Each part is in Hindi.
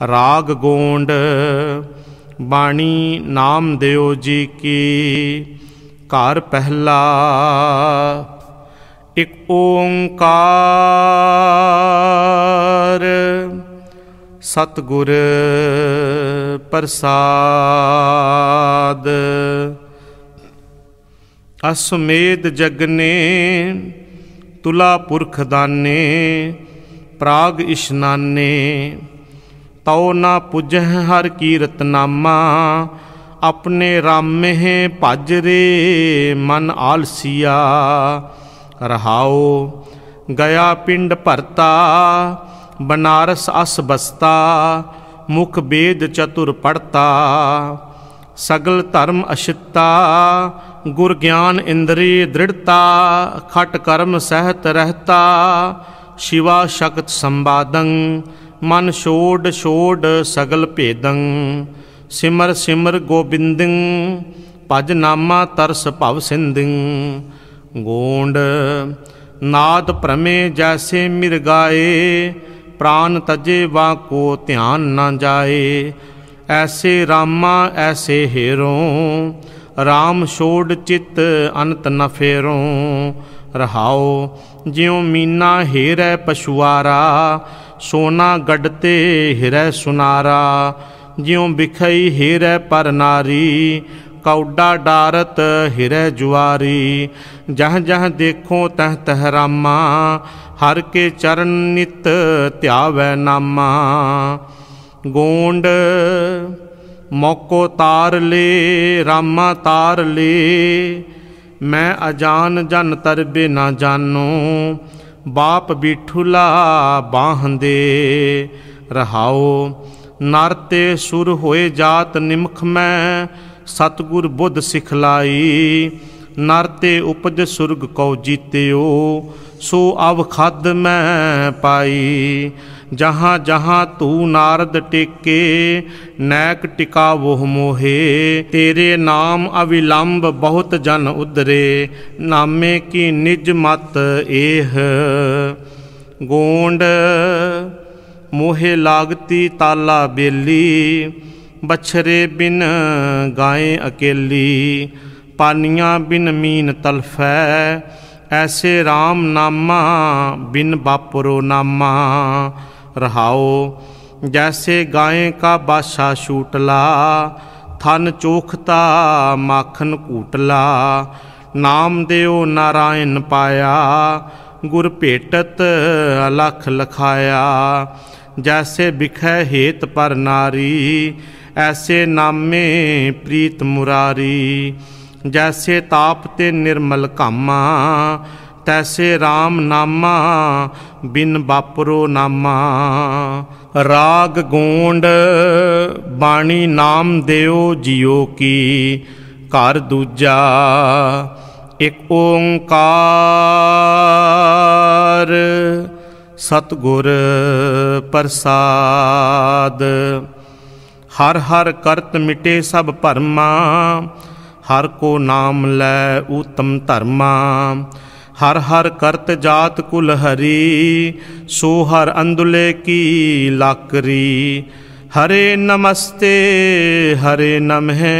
ਰਾਗ ਗੋਂਡ ਬਾਣੀ ਨਾਮ ਦਿਓ ਜੀ ਕੀ ਘਰ ਪਹਿਲਾ ਇਕ ਓੰਕਾਰ ਸਤਗੁਰ ਪ੍ਰਸਾਦ ਅਸਮੇਦ ਜਗਨੇ ਤੁਲਾ ਪੁਰਖ ਦਾਨੇ ਪ੍ਰਾਗ ਇਸ਼ਨਾਨੇ तौ ना पुज हर कीरतनामा अपने रामे भज रे मन आलसिया। रहाओ, गया पिंड भरता, बनारस अस बसता, मुख वेद चतुर पढ़ता। सगल धर्म अशिता, गुर ज्ञान इंद्रिय दृढ़ता, खट कर्म सहत रहता। शिवा शक्त संवादंग मन छोड़ छोड़ सगल भेदं सिमर सिमर गोबिंदिं भज नामा तरस भव सिंधिं गोंड नाद प्रमे जैसे मिर्गाए प्राण तजे वा को ध्यान न जाए ऐसे रामा ऐसे हेरो राम छोड़ चित अंत न फेरो रहाओ ज्यों मीना हेरै पशुआरा सोना गडते हिरय सुनारा ज्यों बिखई हिरय पर नारी कौडा डारत हिरै जुआरी जह जह देखो तह तह हर के चरण नित त्यावै नामा गोंड मौको तार ले रामा तार ले मैं अजान जन तर ना जानो ਬਾਪ ਬਿਠੁਲਾ ਬਾਹੰਦੇ। ਰਹਾਓ ਨਰ ਤੇ ਸੁਰ ਹੋਏ ਜਾਤ ਨਿਮਖ ਮੈਂ, ਸਤਗੁਰ ਬੁੱਧ ਸਿਖਲਾਈ ਨਰ ਤੇ ਉਪਜ ਸੁਰਗ ਕਉ ਜੀਤਿਓ, ਸੋ ਅਵ ਖਦ ਮੈਂ ਪਾਈ। जहाँ जहाँ तू नारद टेके, नैक टिका वोह मोहे। तेरे नाम अविलंब बहुत जन उदरे, नामे की निज मत एह। गोंड मोहे लागती ताला बेली, बछरे बिन गाय अकेली। पानिया बिन मीन तलफै, ऐसे राम नामा बिन बापरो नामा। रहाओ। जैसे गाय का बासा शूटला थन चोखता माखन कूटला। नाम देव नारायण पाया, गुर भेटत अलख लखाया। जैसे बिखै हेत पर नारी, ऐसे नामे प्रीत मुरारी। जैसे ताप ते निर्मल कामा तैसे राम नामा, बिन बापरो नामा। राग गोंड बाणी नाम देओ जियो की कर दूजा एक ओंकार। सतगुर प्रसाद। हर हर करत मिटे सब भरमा, हर को नाम लै उत्तम धर्मा। हर हर करत जात कुल हरी, सो हर अंदुले की लाकरी। हरे नमस्ते, हरे नम है,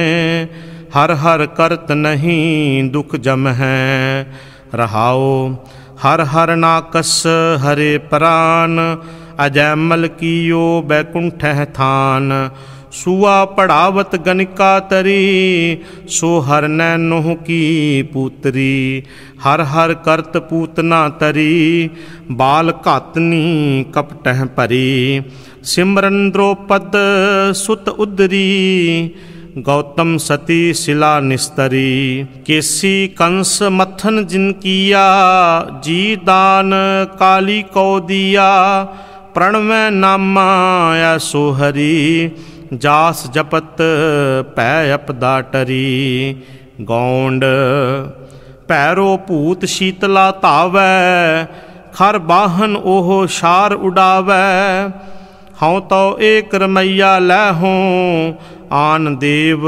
हर हर करत नहीं दुख जम है। रहाओ, हर हर नाकस हरे प्राण अजैमल की यो बैकुंठ थान। सुआ पढ़ावत गणिका तरी सो हर नोह की पुत्री हर हर करत पूतना तरी बाल कातनी कपटह परी सिमरन द्रौपद सुत उदरी गौतम सती शिला निस्तरी केसी कंस मथन जिनकिया जी दान काली कौदिया प्रणव नामा या सोहरी ਜਾਸ ਜਪਤ ਪੈ ਅਪਦਾ ਟਰੀ ਗੌਂਡ ਪੈਰੋ ਭੂਤ ਸ਼ੀਤਲਾ ਧਾਵੈ ਖਰ ਬਾਹਨ ਉਹ ਸ਼ਾਰ ਉਡਾਵੈ ਹਉ ਤਉ ਏਕ ਰਮਈਆ ਲੈ ਹਉ ਆਨ ਦੇਵ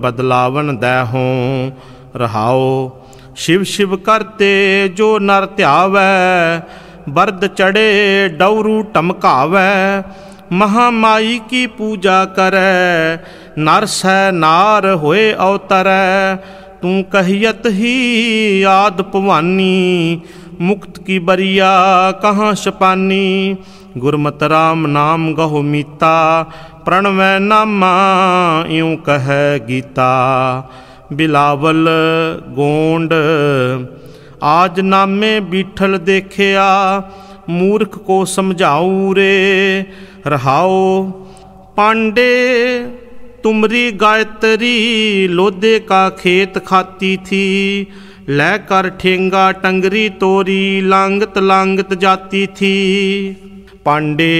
ਬਦਲਾਵਨ ਦੈ ਹਉ ਰਹਾਉ ਸ਼ਿਵ ਸ਼ਿਵ ਕਰਤੇ ਜੋ ਨਰ ਧਿਆਵੈ ਬਰਦ ਚੜੇ ਡੌਰੂ ਟਮਕਾਵੈ महामाई की पूजा करे, नर सै नार होए अवतर। तू कहियत ही आद भवानी मुक्त की बरिया कहाँ छपानी। गुरमत राम नाम गहो मीता, प्रणवै नामा यूँ कह गीता। बिलावल गोंड, आज नामे बीठल देखिया, मूर्ख को समझाऊ रे। रहाओ पांडे तुमरी गायत्री लोदे का खेत खाती थी कर ठेंगा टंगरी तोरी लांगत लांगत जाती थी पांडे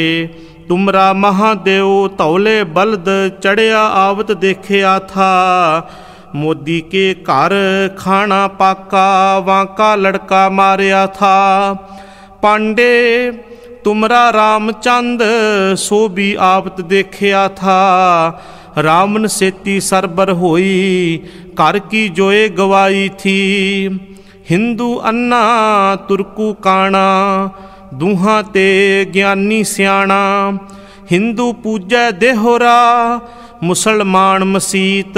तुमरा महादेव तौले बल्द चढ़िया आवत देखिया था मोदी के घर खाना पाका वाका लड़का मारिया था पांडे तुमरा रामचंद सो भी आवत देखिया था रामन सेती सरबर होई घर की जोए गवाई थी हिंदू अन्ना तुर्कू काना दूहां ते ज्ञानी सियाणा हिंदू पूजै देहोरा मुसलमान मसीत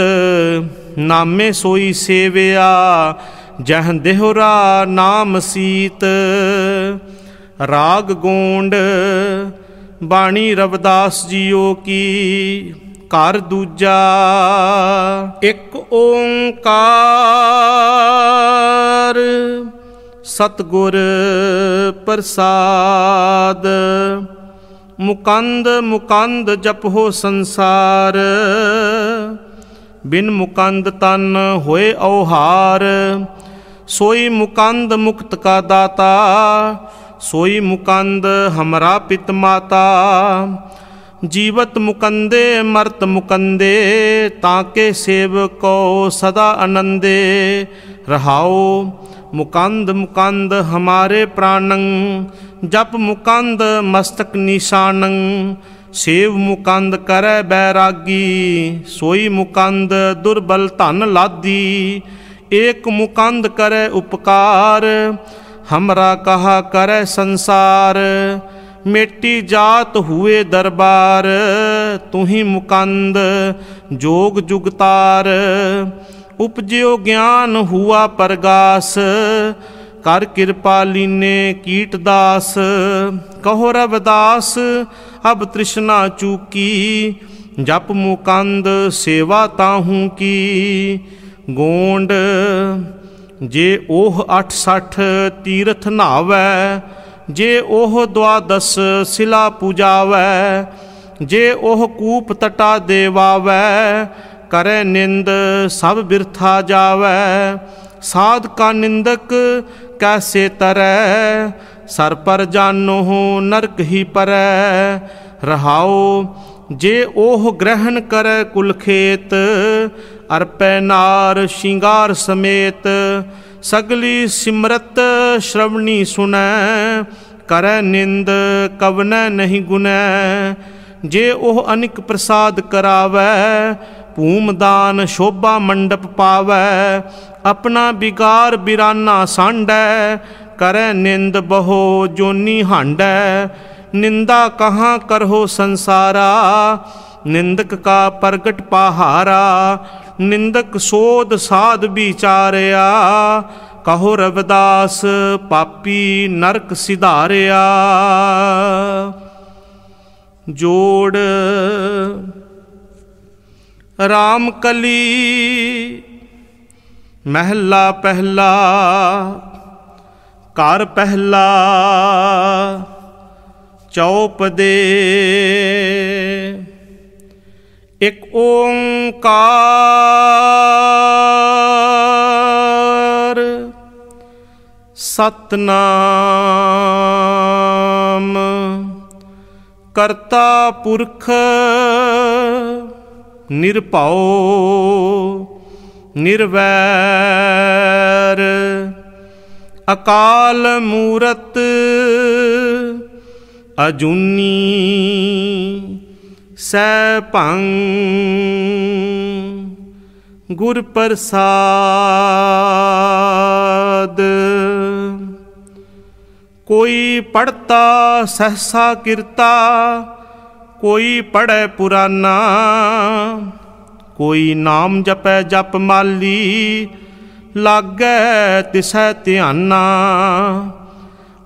नामे सोई सेविया जह देहोरा नाम सीत ਰਾਗ ਗੋਂਡ ਬਾਣੀ ਰਵਦਾਸ ਜੀਓ ਕੀ ਘਰ ਦੂਜਾ ਇੱਕ ਓੰਕਾਰ ਸਤਗੁਰ ਪ੍ਰਸਾਦ ਮੁਕੰਦ ਮੁਕੰਦ ਜਪੋ ਸੰਸਾਰ ਬਿਨ ਮੁਕੰਦ ਤਨ ਹੋਏ ਔਹਾਰ ਸੋਈ ਮੁਕੰਦ ਮੁਕਤ ਕਾ ਦਾਤਾ सोई मुकंद हमरा पित माता। जीवत मुकंदे, मर्त मुकंदे, ताके सेव को सदा आनंदे। रहाओ, मुकंद मुकंद हमारे प्राणंग जप मुकंद मस्तक निशानंग सेव मुकंद कर बैरागी, सोई मुकंद दुर्बल धन लादी। एक मुकंद करे उपकार हमरा कहा करे संसार मेटी जात हुए दरबार, तुही मुकंद, जोग जुगतार। उपजो ज्ञान हुआ प्रगास, कर कृपा लीने कीटदास कहो रवदास, अब तृष्णा चूकी, जप मुकंद सेवा ताहू की। गोंड जे ओह अठ सठ तीरथ नहावै, जे ओह द्वादश शिला पूजावै, जे ओह कूप तटा देवावै, करे निंद सब बिरथा जावै। साध का निंदक कैसे तरह सर पर जानो हो नरक ही पर। रहाओ, जे ओह ग्रहण कर अर्पय नार श्रृंगार समेत, सगली सिमरत श्रवणी सुन, कर निंद कवन नहीं गुन। जे ओह अनिक प्रसाद करावै भूमदान शोभा मंडप पावै, अपना बिगार बिराना सांडै, कर निंद बहो जोनी हांडै। निंदा कहाँ करहो संसारा, निंदक का प्रगट पहारा ਨਿੰਦਕ ਸੋਧ ਸਾਧ ਵਿਚਾਰਿਆ, ਕਹੋ ਰਵਿਦਾਸ ਪਾਪੀ ਨਰਕ ਸਿਧਾਰਿਆ। ਜੋੜ ਰਾਮ ਕਲੀ ਮਹਿਲਾ ਪਹਿਲਾ, ਘਰ ਪਹਿਲਾ ਚੌਪ ਦੇ एक ओंकार सतनाम करता पुरख निरपाओ निर्वैर अकाल मूरत अजूनी सपं। गुर प्रसाद। कोई पढ़ता, सहसा किरता। कोई पढ़े पुराना। कोई नाम जपे, जप माली। लागे तिसै ध्याना।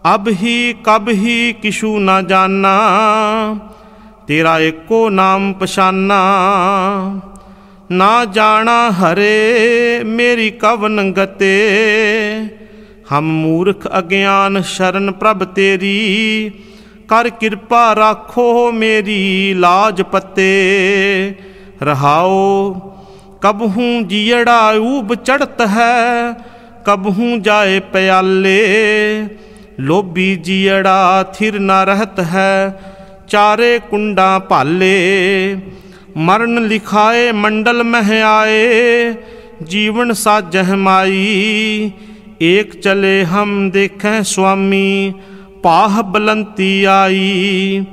अब ही, कब ही किशु न जाना। तेरा एको नाम पछाना। ना जाना हरे मेरी कवन गते। हम मूर्ख अज्ञान शरण प्रभ तेरी। कर कृपा राखो मेरी लाज पते। रहाओ कबहू जियड़ा ऊब चढ़त है। कबहूँ जाए प्याले। लोभी जियड़ा थिर न रहत है। चारे कुंडा पाले मरण लिखाए मंडल मह आए जीवन सा जहमाई एक चले हम देखें स्वामी पाह बलंती आई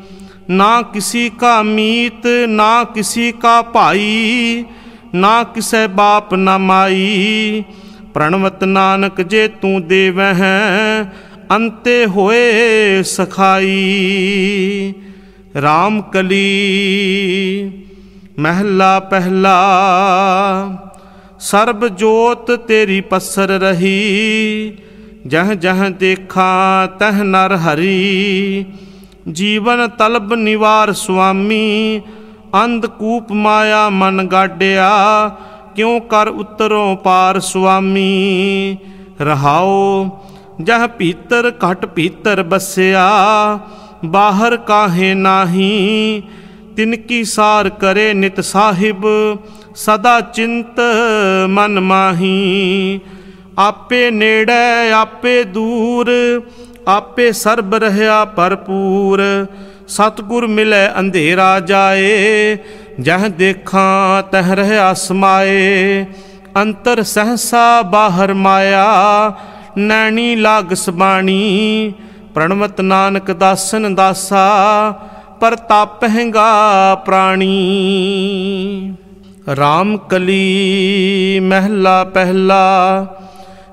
ना किसी का मीत ना किसी का भाई ना किसे बाप न माई प्रणवत नानक जे तू देवें अंते होए सखाई RAM ਕਲੀ, ਮਹਿਲਾ ਪਹਿਲਾ, ਸਰਬ ਜੋਤ ਤੇਰੀ ਪਸਰ ਰਹੀ, ਜਹ ਜਹ ਦੇਖਾਂ ਤਹ ਨਰ ਹਰੀ, ਜੀਵਨ ਤਲਬ ਨਿਵਾਰ ਸੁਆਮੀ ਅੰਧਕੂਪ ਮਾਇਆ ਮਨ ਗਾਡਿਆ ਕਿਉ ਕਰ ਉਤਰੋਂ ਪਾਰ ਸੁਆਮੀ? ਰਹਾਓ, ਜਹ ਭੀਤਰ ਘਟ ਭੀਤਰ ਬਸਿਆ बाहर काहे नाही? तिनकी सार करे नित साहिब, सदा चिंत मन माही। आपे नेड़े, आपे दूर, आपे सर्ब रहया भरपूर। सतगुर मिले अंधेरा जाए, जह देखा तह रहया समाए अंतर सहसा बाहर माया नैनी लाग सबाणी ਸਬਾਣੀ ਪ੍ਰਣਵਤ ਨਾਨਕ ਦਾਸਨ ਦਾਸਾ ਪ੍ਰਤਾਪਹਿਗਾ ਪ੍ਰਾਣੀ RAM ਕਲੀ ਮਹਿਲਾ ਪਹਿਲਾ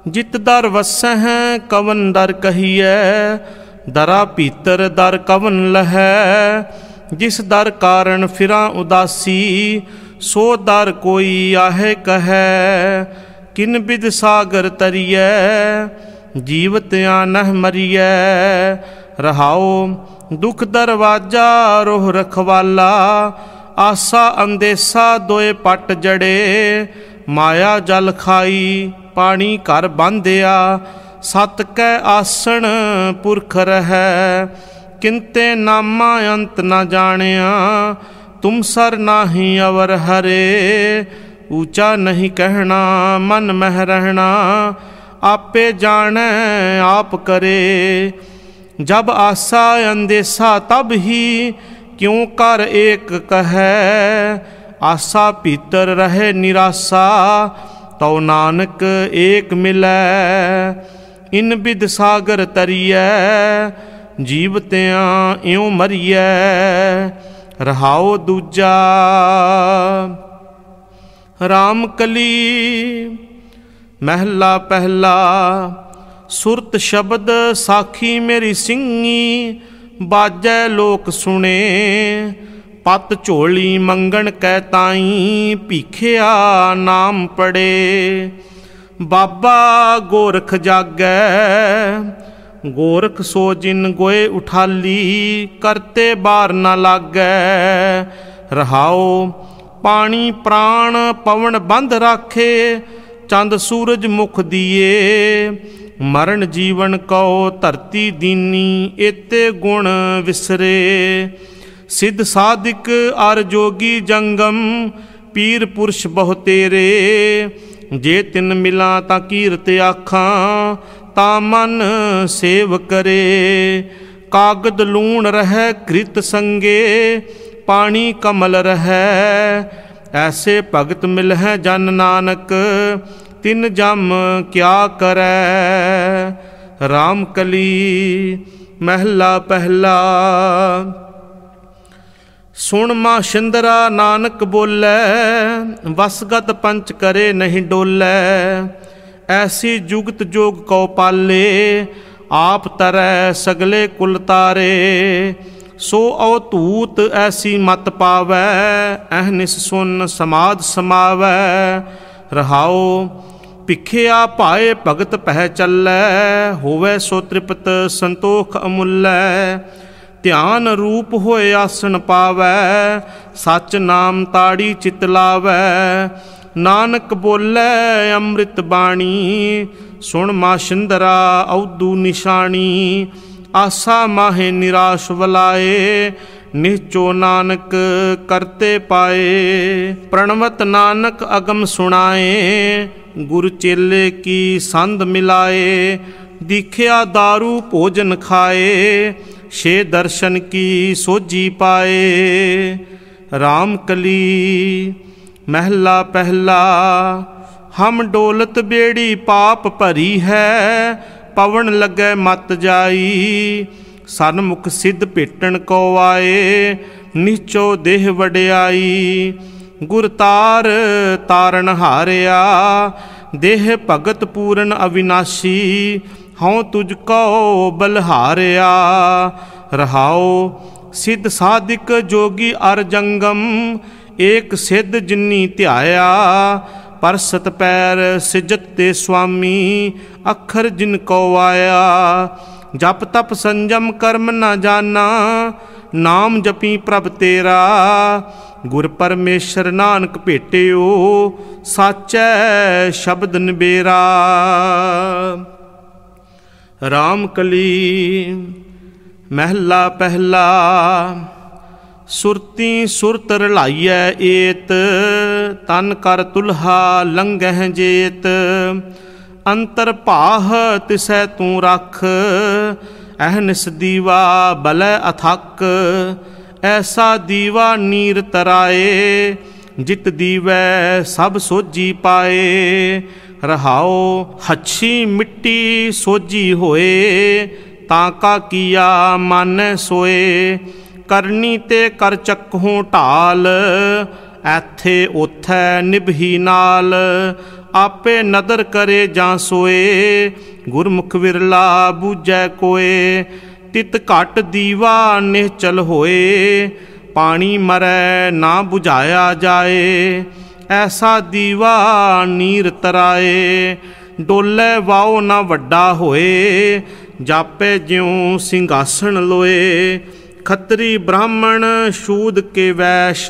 ਜਿਤ ਦਰ ਵਸਹਿ ਕਵਨ ਦਰ ਕਹੀਐ ਦਰਾ ਭੀਤਰ ਦਰ ਕਵਨ ਲਹੈ ਜਿਸ ਦਰ ਕਾਰਨ ਫਿਰਾਂ ਉਦਾਸੀ ਸੋ ਦਰ ਕੋਈ ਆਹੇ ਕਹੈ ਕਿਨ ਬਿਦ ਸਾਗਰ ਤਰੀਐ ਜੀਵਤ ਆਨਹ ਮਰੀਐ ਰਹਾਓ ਦੁਖ ਦਰਵਾਜਾ ਰੋਹ ਰਖਵਾਲਾ ਆਸਾ ਅੰਦੇਸਾ ਦੋਏ ਪਟ ਜੜੇ ਮਾਇਆ ਜਲ ਖਾਈ ਪਾਣੀ ਘਰ ਬੰਧਿਆ ਸਤ ਕੈ ਆਸਣ ਪੁਰਖ ਰਹੈ ਕਿੰਤੇ ਨਾਮਾ ਅੰਤ ਨਾ ਜਾਣਿਆ ਤੁਮ ਸਰ ਨਾਹੀ ਅਵਰ ਹਰੇ ਊਚਾ ਨਹੀਂ ਕਹਿਣਾ ਮਨ ਮਹਿ ਰਹਿਣਾ आपे जाने आप करे जब आशा अंदेशा तब ही क्यों कर एक कह आशा पितर रहे निराशा तो नानक एक मिले इन बिद सागर तरिए जीवत्या इं मरिए रहाओ दूजा राम कली ਮਹਿਲਾ ਪਹਿਲਾ ਸੁਰਤ ਸ਼ਬਦ ਸਾਖੀ ਮੇਰੀ ਸਿੰਘੀ ਬਾਜੈ ਲੋਕ ਸੁਣੇ ਪਤ ਝੋਲੀ ਮੰਗਣ ਕੈ ਤਾਈ ਭੀਖਿਆ ਨਾਮ ਪੜੇ ਬਾਬਾ ਗੋਰਖ ਜਾਗੈ ਗੋਰਖ ਸੋ ਜਿਨ ਗੋਏ ਉਠਾਲੀ ਕਰਤੇ ਬਾਰ ਨਾ ਲਾਗੈ ਰਹਾਓ ਪਾਣੀ ਪ੍ਰਾਣ ਪਵਨ ਬੰਧ ਰਾਖੇ चंद सूरज मुख दिए, मरण जीवन कौ धरती दीनी, एते गुण विसरे। सिद्ध साधिक अर जोगी जंगम, पीर पुरश बहुतेरे जे तिन मिला ता कीरत आखा, ता मन सेव करे। कागद लूण रह कृत संगे पानी कमल रह ऐसे भगत मिल है जन नानक, तिन जम क्या करै? रामकली महला पहला। सुन माँ शिंदरा नानक बोलै, वसगत पंच करे नहीं डोलै। ऐसी जुगत जोग कौपाले, आप तरह सगले कुल तारे। ਸੋ ਅਵਤੂਤ ਐਸੀ ਮਤ ਪਾਵੈ ਅਹਨਿਸ ਸੁਨ ਸਮਾਦ ਸਮਾਵੈ ਰਹਾਓ ਭਿਖਿਆ ਪਾਏ ਭਗਤ ਪਹਿ ਚੱਲੈ ਹੋਵੇ ਸੋ ਤ੍ਰਿਪਤ ਸੰਤੋਖ ਅਮੁੱਲੈ ਧਿਆਨ ਰੂਪ ਹੋਏ ਆਸਣ ਪਾਵੈ ਸੱਚ ਨਾਮ ਤਾੜੀ ਚਿਤ ਲਾਵੈ ਨਾਨਕ ਬੋਲੇ ਅੰਮ੍ਰਿਤ ਬਾਣੀ ਸੁਣ ਮਾ ਸ਼ਿੰਦਰਾ ਔਦੂ ਨਿਸ਼ਾਨੀ आशा माहे निराश वलाए, निचो नानक करते पाए। प्रणवत नानक अगम सुनाए गुरु चेले की संद मिलाए। दिखया दारू भोजन खाए छे दर्शन की सोजी पाए। राम कली महला पहला, हम डोलत बेड़ी पाप भरी है ਪਵਨ ਲੱਗੈ ਮਤ ਜਾਈ, ਸਨਮੁਖ ਸਿੱਧ ਭੇਟਣ ਕੋ ਆਏ, ਨੀਚੋ ਦੇਹ ਵਡਿਆਈ। ਗੁਰ ਤਾਰ ਤਾਰਨ ਹਾਰਿਆ, ਦੇਹ ਭਗਤ ਪੂਰਨ ਅਵਿਨਾਸ਼ੀ, ਹਉ ਤੁਝ ਕੋ ਬਲਹਾਰਿਆ ਰਹਾਓ ਸਿੱਧ ਸਾਧਿਕ ਜੋਗੀ ਅਰ ਜੰਗਮ, ਏਕ ਸਿੱਧ ਜਿਨੀ ਧਿਆਇਆ। ਪਰਸਤ ਪੈਰ ਸਿਜਤ ਤੇ ਸੁਆਮੀ, ਅੱਖਰ ਜਿਨ ਕੋ ਆਇਆ, ਜਪ ਤਪ ਸੰਜਮ ਕਰਮ ਨਾ ਜਾਣਾ, ਨਾਮ ਜਪੀ ਪ੍ਰਭ ਤੇਰਾ, ਗੁਰ ਪਰਮੇਸ਼ਰ ਨਾਨਕ ਭੇਟਿਓ, ਸਾਚੈ ਸ਼ਬਦ ਨਬੇਰਾ RAM ਕਲੀ, ਮਹਿਲਾ ਪਹਿਲਾ ਸੁਰਤੀ ਸੁਰਤ ਰਲਾਈਐ ਏਤ ਤਨ ਕਰ ਤੁਲਹਾ ਲੰਘਹਿ ਜੇਤ ਅੰਤਰ ਭਾਹ ਤਿਸੈ ਤੂੰ ਰਖ ਅਹਨਿਸ ਦੀਵਾ ਬਲੈ ਅਥਕ ਐਸਾ ਦੀਵਾ ਨੀਰ ਤਰਾਏ ਜਿਤ ਦੀਵੈ ਸਭ ਸੋਜੀ ਪਾਏ ਰਹਾਓ ਹੱਛੀ ਮਿੱਟੀ ਸੋਜੀ ਹੋਏ ਤਾਂ ਕਾ ਕੀਆ ਮਨ ਸੋਏ ਕਰਨੀ ਤੇ ਕਰ ਚੱਕਹੂ ਢਾਲ, ਐਥੇ ਉਥੈ ਨਿਭੀ ਨਾਲ। ਆਪੇ ਨਦਰ ਕਰੇ ਜਾਂ ਸੋਏ, ਗੁਰਮੁਖ ਵਿਰਲਾ ਬੂਝੈ ਕੋਏ। ਤਿਤ ਘਟ ਦੀਵਾ ਨਿਹਚਲ ਹੋਏ, ਪਾਣੀ ਮਰੈ ਨਾ 부ਝਾਇਆ ਜਾਏ। ਐਸਾ ਦੀਵਾ ਨੀਰ ਤਰਾਏ, ਡੋਲੇ ਵਾਓ ਨਾ ਵੱਡਾ ਹੋਏ। ਜਾਪੇ ਜਿਉ ਸਿੰਘਾਸਣ ਲੋਏ ਖੱਤਰੀ ਬ੍ਰਾਹਮਣ ਸ਼ੂਦ ਕੇ ਵੈਸ਼,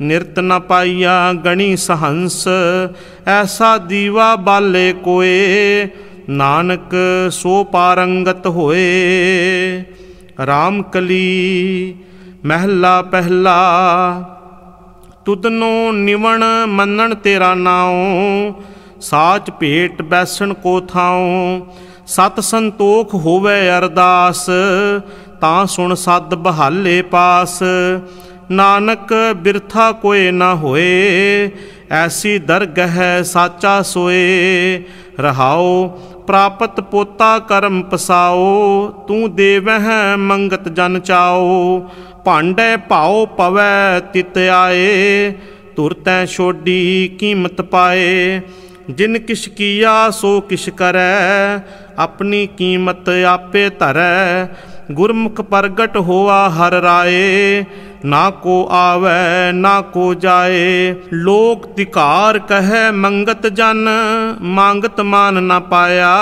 ਨਿਰਤ ਨ ਪਾਈਆ ਗਣੀ ਸਹੰਸ, ਐਸਾ ਦੀਵਾ ਬਾਲੇ ਕੋਏ, ਨਾਨਕ ਸੋ ਪਾਰੰਗਤ ਹੋਏ। RAM ਕਲੀ ਮਹਿਲਾ ਪਹਿਲਾ ਤੁਦਨੋ ਨਿਵਣ ਮੰਨਣ ਤੇਰਾ ਨਾਉ, ਸਾਚ ਭੇਟ ਬੈਸਣ ਕੋ ਥਾਉ, ਸਤ ਸੰਤੋਖ ਹੋਵੇ ਅਰਦਾਸ ਤਾਂ ਸੁਣ ਸਦ ਬਹਾਲੇ ਪਾਸ ਨਾਨਕ ਬਿਰਥਾ ਕੋਏ ਨਾ ਹੋਏ ਐਸੀ ਦਰਗਹ ਸਾਚਾ ਸੋਏ ਰਹਾਓ ਪ੍ਰਾਪਤ ਪੋਤਾ ਕਰਮ ਪਸਾਓ ਤੂੰ ਦੇਵਹਿ ਮੰਗਤ ਜਨ ਚਾਓ ਭਾਂਡੇ ਭਾਉ ਪਵੈ ਤਿਤ ਆਏ ਤੁਰ ਤੈ ਛੋਡੀ ਕੀਮਤ ਪਾਏ ਜਿਨ ਕਿਛ ਕੀਆ ਸੋ ਕਿਛ ਕਰੈ ਆਪਣੀ ਕੀਮਤ ਆਪੇ ਧਰੈ ਗੁਰਮੁਖ ਪ੍ਰਗਟ ਹੋਆ ਹਰ ਰਾਏ, ਨਾ ਕੋ ਆਵੇ, ਨਾ ਕੋ ਜਾਏ। ਲੋਕ ਤਿਕਾਰ ਕਹੈ, ਮੰਗਤ ਜਨ, ਮੰਗਤ ਮਾਨ ਨਾ ਪਾਇਆ।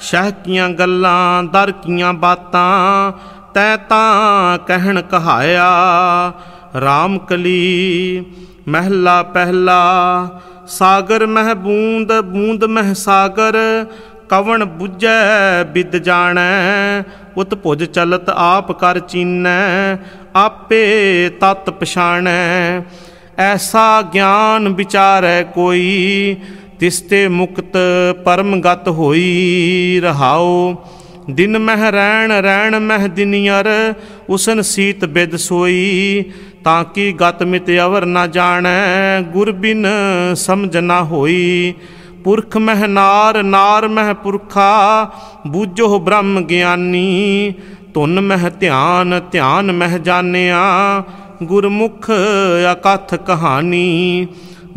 ਸ਼ਹਿ ਕੀਆਂ ਗੱਲਾਂ, ਦਰ ਕੀਆਂ ਬਾਤਾਂ, ਤੈ ਤਾਂ ਕਹਿਣ ਕਹਾਇਆ। RAM ਕਲੀ, ਮਹਿਲਾ ਪਹਿਲਾ, ਸਾਗਰ ਮਹਿ ਬੂੰਦ ਬੂੰਦ ਮਹਿ ਸਾਗਰ, ਕਵਣ 부ਜੈ ਬਿਦ ਜਾਣੈ। ਉਤ ਭੁਜ ਚਲਤ ਆਪ ਕਰ ਚੀਨੈ ਆਪੇ ਤਤ ਪਛਾਣੈ ਐਸਾ ਗਿਆਨ ਵਿਚਾਰੈ ਕੋਈ ਤਿਸਤੇ ਮੁਕਤ ਪਰਮਗਤ ਹੋਈ ਰਹਾਓ ਦਿਨ ਮਹਿ ਰਹਿਣ ਰਹਿਣ ਮਹਿ ਦਿਨਿਅਰ ਉਸਨ ਸੀਤ ਬਿਦ ਸੋਈ ਤਾਂ ਕੀ ਗਤ ਮਿਤ ਅਵਰ ਨਾ ਜਾਣੈ ਗੁਰ ਬਿਨ ਸਮਝ ਨਾ ਹੋਈ ਪੁਰਖ ਮਹਿ ਨਾਰ ਨਾਰ ਮਹਿ ਪੁਰਖਾ ਬੂਝੋ ਬ੍ਰਹਮ ਗਿਆਨੀ ਧੁਨ ਮਹਿ ਧਿਆਨ ਧਿਆਨ ਮਹਿ ਜਾਣਿਆ ਗੁਰਮੁਖ ਅਕਥ ਕਹਾਣੀ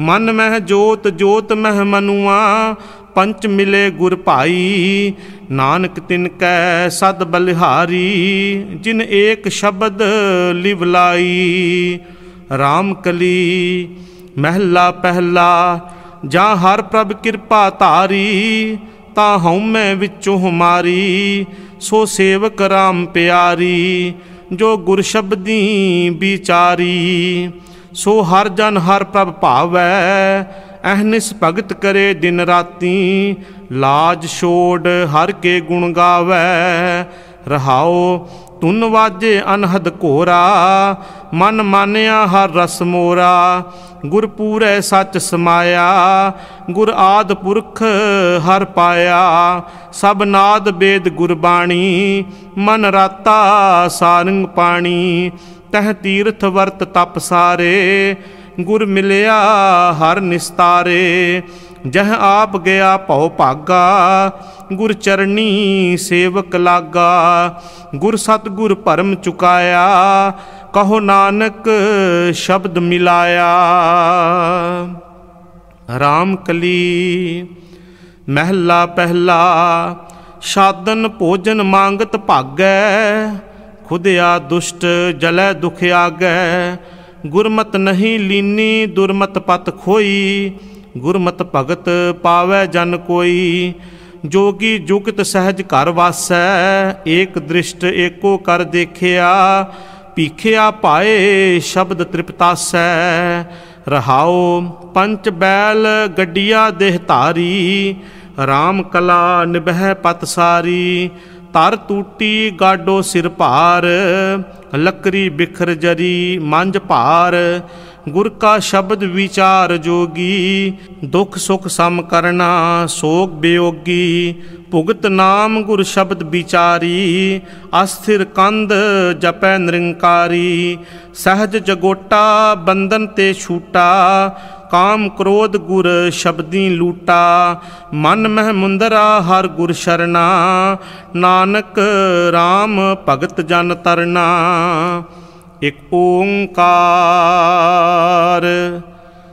ਮਨ ਮਹਿ ਜੋਤ ਜੋਤ ਮਹਿ ਮਨੁਆ ਪੰਚ ਮਿਲੇ ਗੁਰ ਭਾਈ ਨਾਨਕ ਤਿਨ ਕੈ ਸਦ ਬਲਿਹਾਰੀ ਜਿਨ ਏਕ ਸ਼ਬਦ ਲਿਵ ਲਾਈ RAM ਕਲੀ ਮਹਿਲਾ ਪਹਿਲਾ ਜਾਂ ਹਰ ਪ੍ਰਭ ਕਿਰਪਾ ਧਾਰੀ ਤਾਂ ਹਉਮੈ ਵਿੱਚੋਂ ਹਮਾਰੀ ਸੋ ਸੇਵਕ RAM ਪਿਆਰੀ ਜੋ ਗੁਰ ਸ਼ਬਦੀ ਵਿਚਾਰੀ ਸੋ ਹਰ ਜਨ ਹਰ ਪ੍ਰਭ ਭਾਵੈ ਅਹਨਿਸ ਭਗਤ ਕਰੇ ਦਿਨ ਰਾਤੀ ਲਾਜ ਛੋੜ ਹਰ ਕੇ ਗੁਣ ਗਾਵੇ ਰਹਾਓ ਤੁਨ ਵਾਜੇ ਅਨਹਦ ਕੋਰਾ ਮਨ ਮਾਨਿਆ ਹਰ ਰਸ ਮੋਰਾ। ਗੁਰ ਪੂਰੇ ਸੱਚ ਸਮਾਇਆ, ਗੁਰ ਆਦ ਪੁਰਖ ਹਰ ਪਾਇਆ। ਸਭ ਨਾਦ ਬੇਦ ਗੁਰਬਾਣੀ, ਮਨ ਰਾਤਾ ਸਾਰੰਗ ਪਾਣੀ। ਤਹ ਤੀਰਥ ਵਰਤ ਤਪ ਸਾਰੇ, ਗੁਰ ਮਿਲਿਆ ਹਰ ਨਿਸਤਾਰੇ। ਜਹ ਆਪ ਗਿਆ ਭਉ ਭਾਗਾ, ਗੁਰ ਚਰਣੀ ਸੇਵਕ ਲਾਗਾ, ਗੁਰ ਸਤ ਗੁਰ ਭਰਮ ਚੁਕਾਇਆ, ਕਹੋ ਨਾਨਕ ਸ਼ਬਦ ਮਿਲਾਇਆ। ਰਾਮ ਕਲੀ, ਮਹਿਲਾ ਪਹਿਲਾ, ਸਾਧਨ ਭੋਜਨ ਮੰਗਤ ਭਾਗੈ, ਖੁਦਿਆ ਦੁਸ਼ਟ ਜਲੈ ਦੁਖ ਆਗੈ, ਗੁਰਮਤ ਨਹੀਂ ਲੀਨੀ ਦੁਰਮਤ ਪਤ ਖੋਈ ਗੁਰਮਤ ਭਗਤ ਪਾਵੈ ਜਨ ਕੋਈ ਜੋਗੀ ਜੁਗਤ ਸਹਿਜ ਘਰ ਵਾਸੈ ਏਕ ਦ੍ਰਿਸ਼ਟ ਏਕੋ ਕਰ ਦੇਖਿਆ ਪੀਖਿਆ ਪਾਏ ਸ਼ਬਦ ਤ੍ਰਿਪਤਾਸੈ ਰਹਾਓ ਪੰਚ ਬੈਲ ਗੱਡੀਆਂ ਦੇਹ ਧਾਰੀ RAM ਕਲਾ ਨਿਭੈ ਪਤ ਸਾਰੀ ਤਰ ਟੂਟੀ ਗਾਡੋ ਸਿਰ ਭਾਰ ਲੱਕਰੀ ਬਿਖਰ ਜਰੀ ਮੰਜ ਭਾਰ, ਗੁਰ ਕਾ ਸ਼ਬਦ ਵਿਚਾਰ ਜੋਗੀ, ਦੁਖ ਸੁਖ ਸਮ ਕਰਨਾ, ਸੋਗ ਬਿਯੋਗੀ ਭੁਗਤ ਨਾਮ ਗੁਰ ਸ਼ਬਦ ਵਿਚਾਰੀ, ਅਸਥਿਰ ਕੰਧ ਜਪੈ ਨਿਰੰਕਾਰੀ। ਸਹਜ ਜਗੋਟਾ, ਬੰਧਨ ਤੇ ਛੂਟਾ ਕਾਮ ਕ੍ਰੋਧ ਗੁਰ ਸ਼ਬਦੀ ਲੂਟਾ, ਮਨ ਮਹਿ ਮੁੰਦਰਾ ਹਰ ਗੁਰ ਸ਼ਰਨਾ ਨਾਨਕ RAM ਭਗਤ ਜਨ ਤਰਨਾ ਇਕ ਓੰਕਾਰ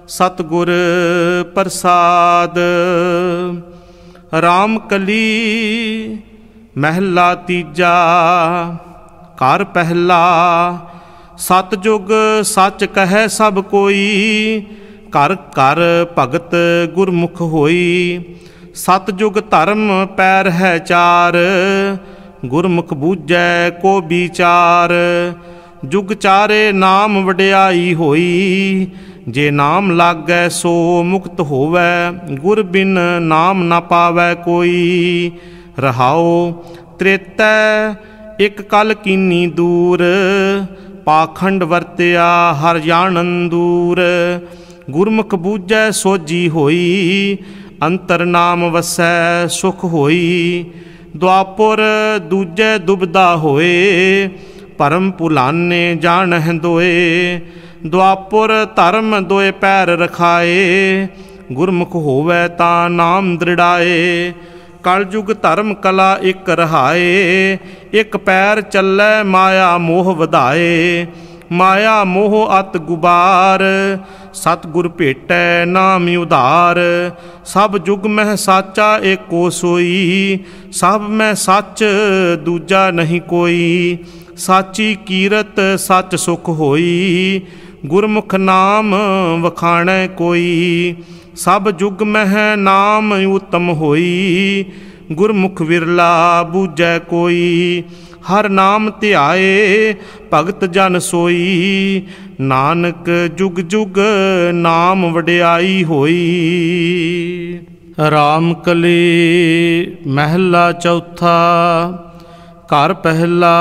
ਸਤਗੁਰ ਪ੍ਰਸਾਦ RAM ਕਲੀ ਮਹਿਲਾ ਤੀਜਾ, ਘਰ ਪਹਿਲਾ, ਸਤਜੁਗ ਸੱਚ ਕਹੈ ਸਭ ਕੋਈ ਘਰ ਘਰ ਭਗਤ ਗੁਰਮੁਖ ਹੋਈ ਸਤਜੁਗ ਧਰਮ ਪੈਰ ਹੈ ਚਾਰ ਗੁਰਮੁਖ ਬੂਝੈ ਕੋ ਵਿਚਾਰ ਜੁਗ ਚਾਰੇ ਨਾਮ ਵਡਿਆਈ ਹੋਈ ਜੇ ਨਾਮ ਲਾਗੈ ਸੋ ਮੁਕਤ ਹੋਵੈ ਗੁਰ ਬਿਨ ਨਾਮ ਨਾ ਪਾਵੈ ਕੋਈ ਰਹਾਉ ਤ੍ਰੇਤੈ ਇਕ ਕਲ ਕੀਨੀ ਦੂਰ ਪਾਖੰਡ ਵਰਤਿਆ ਹਰ ਜਾਣਨ ਦੂਰ ਗੁਰਮੁਖ ਬੂਝੈ ਸੋਜੀ ਹੋਈ ਅੰਤਰ ਨਾਮ ਵਸੈ ਸੁਖ ਹੋਈ ਦੁਆਪੁਰ ਦੂਜੈ ਦੁਬਦਾ ਹੋਏ ਪਰਮ ਪੁਲਾਨੇ ਜਾਣਹਿ ਦੋਏ ਦੁਆਪੁਰ ਧਰਮ ਦੋਏ ਪੈਰ ਰਖਾਏ ਗੁਰਮੁਖ ਹੋਵੇ ਤਾਂ ਨਾਮ ਦ੍ਰਿੜਾਏ ਕਲਯੁਗ ਧਰਮ ਕਲਾ ਇਕ ਰਹਾਏ ਇਕ ਪੈਰ ਚੱਲੈ ਮਾਇਆ ਮੋਹ ਵਧਾਏ ਮਾਇਆ ਮੋਹ ਅਤ ਗੁਬਾਰ ਸਤਗੁਰ ਭੇਟੈ ਨਾਮ ਉਧਾਰ ਸਭ ਜੁਗ ਮਹਿ ਸਾਚਾ ਏਕੋ ਸੋਈ ਸਭ ਮੈਂ ਸੱਚ ਦੂਜਾ ਨਹੀਂ ਕੋਈ ਸਾਚੀ ਕੀਰਤ ਸੱਚ ਸੁਖ ਹੋਈ ਗੁਰਮੁਖ ਨਾਮ ਵਖਾਣੈ ਕੋਈ ਸਭ ਜੁਗ ਮਹਿ ਨਾਮ ਉਤਮ ਹੋਈ ਗੁਰਮੁਖ ਵਿਰਲਾ ਬੂਝੈ ਕੋਈ ਹਰ ਨਾਮ ਧਿਆਏ, ਭਗਤ ਜਨ ਸੋਈ। ਨਾਨਕ ਜੁਗ ਜੁਗ ਨਾਮ ਵਡਿਆਈ ਹੋਈ। ਰਾਮ ਕਲੀ ਮਹਿਲਾ ਚੌਥਾ, ਘਰ ਪਹਿਲਾ,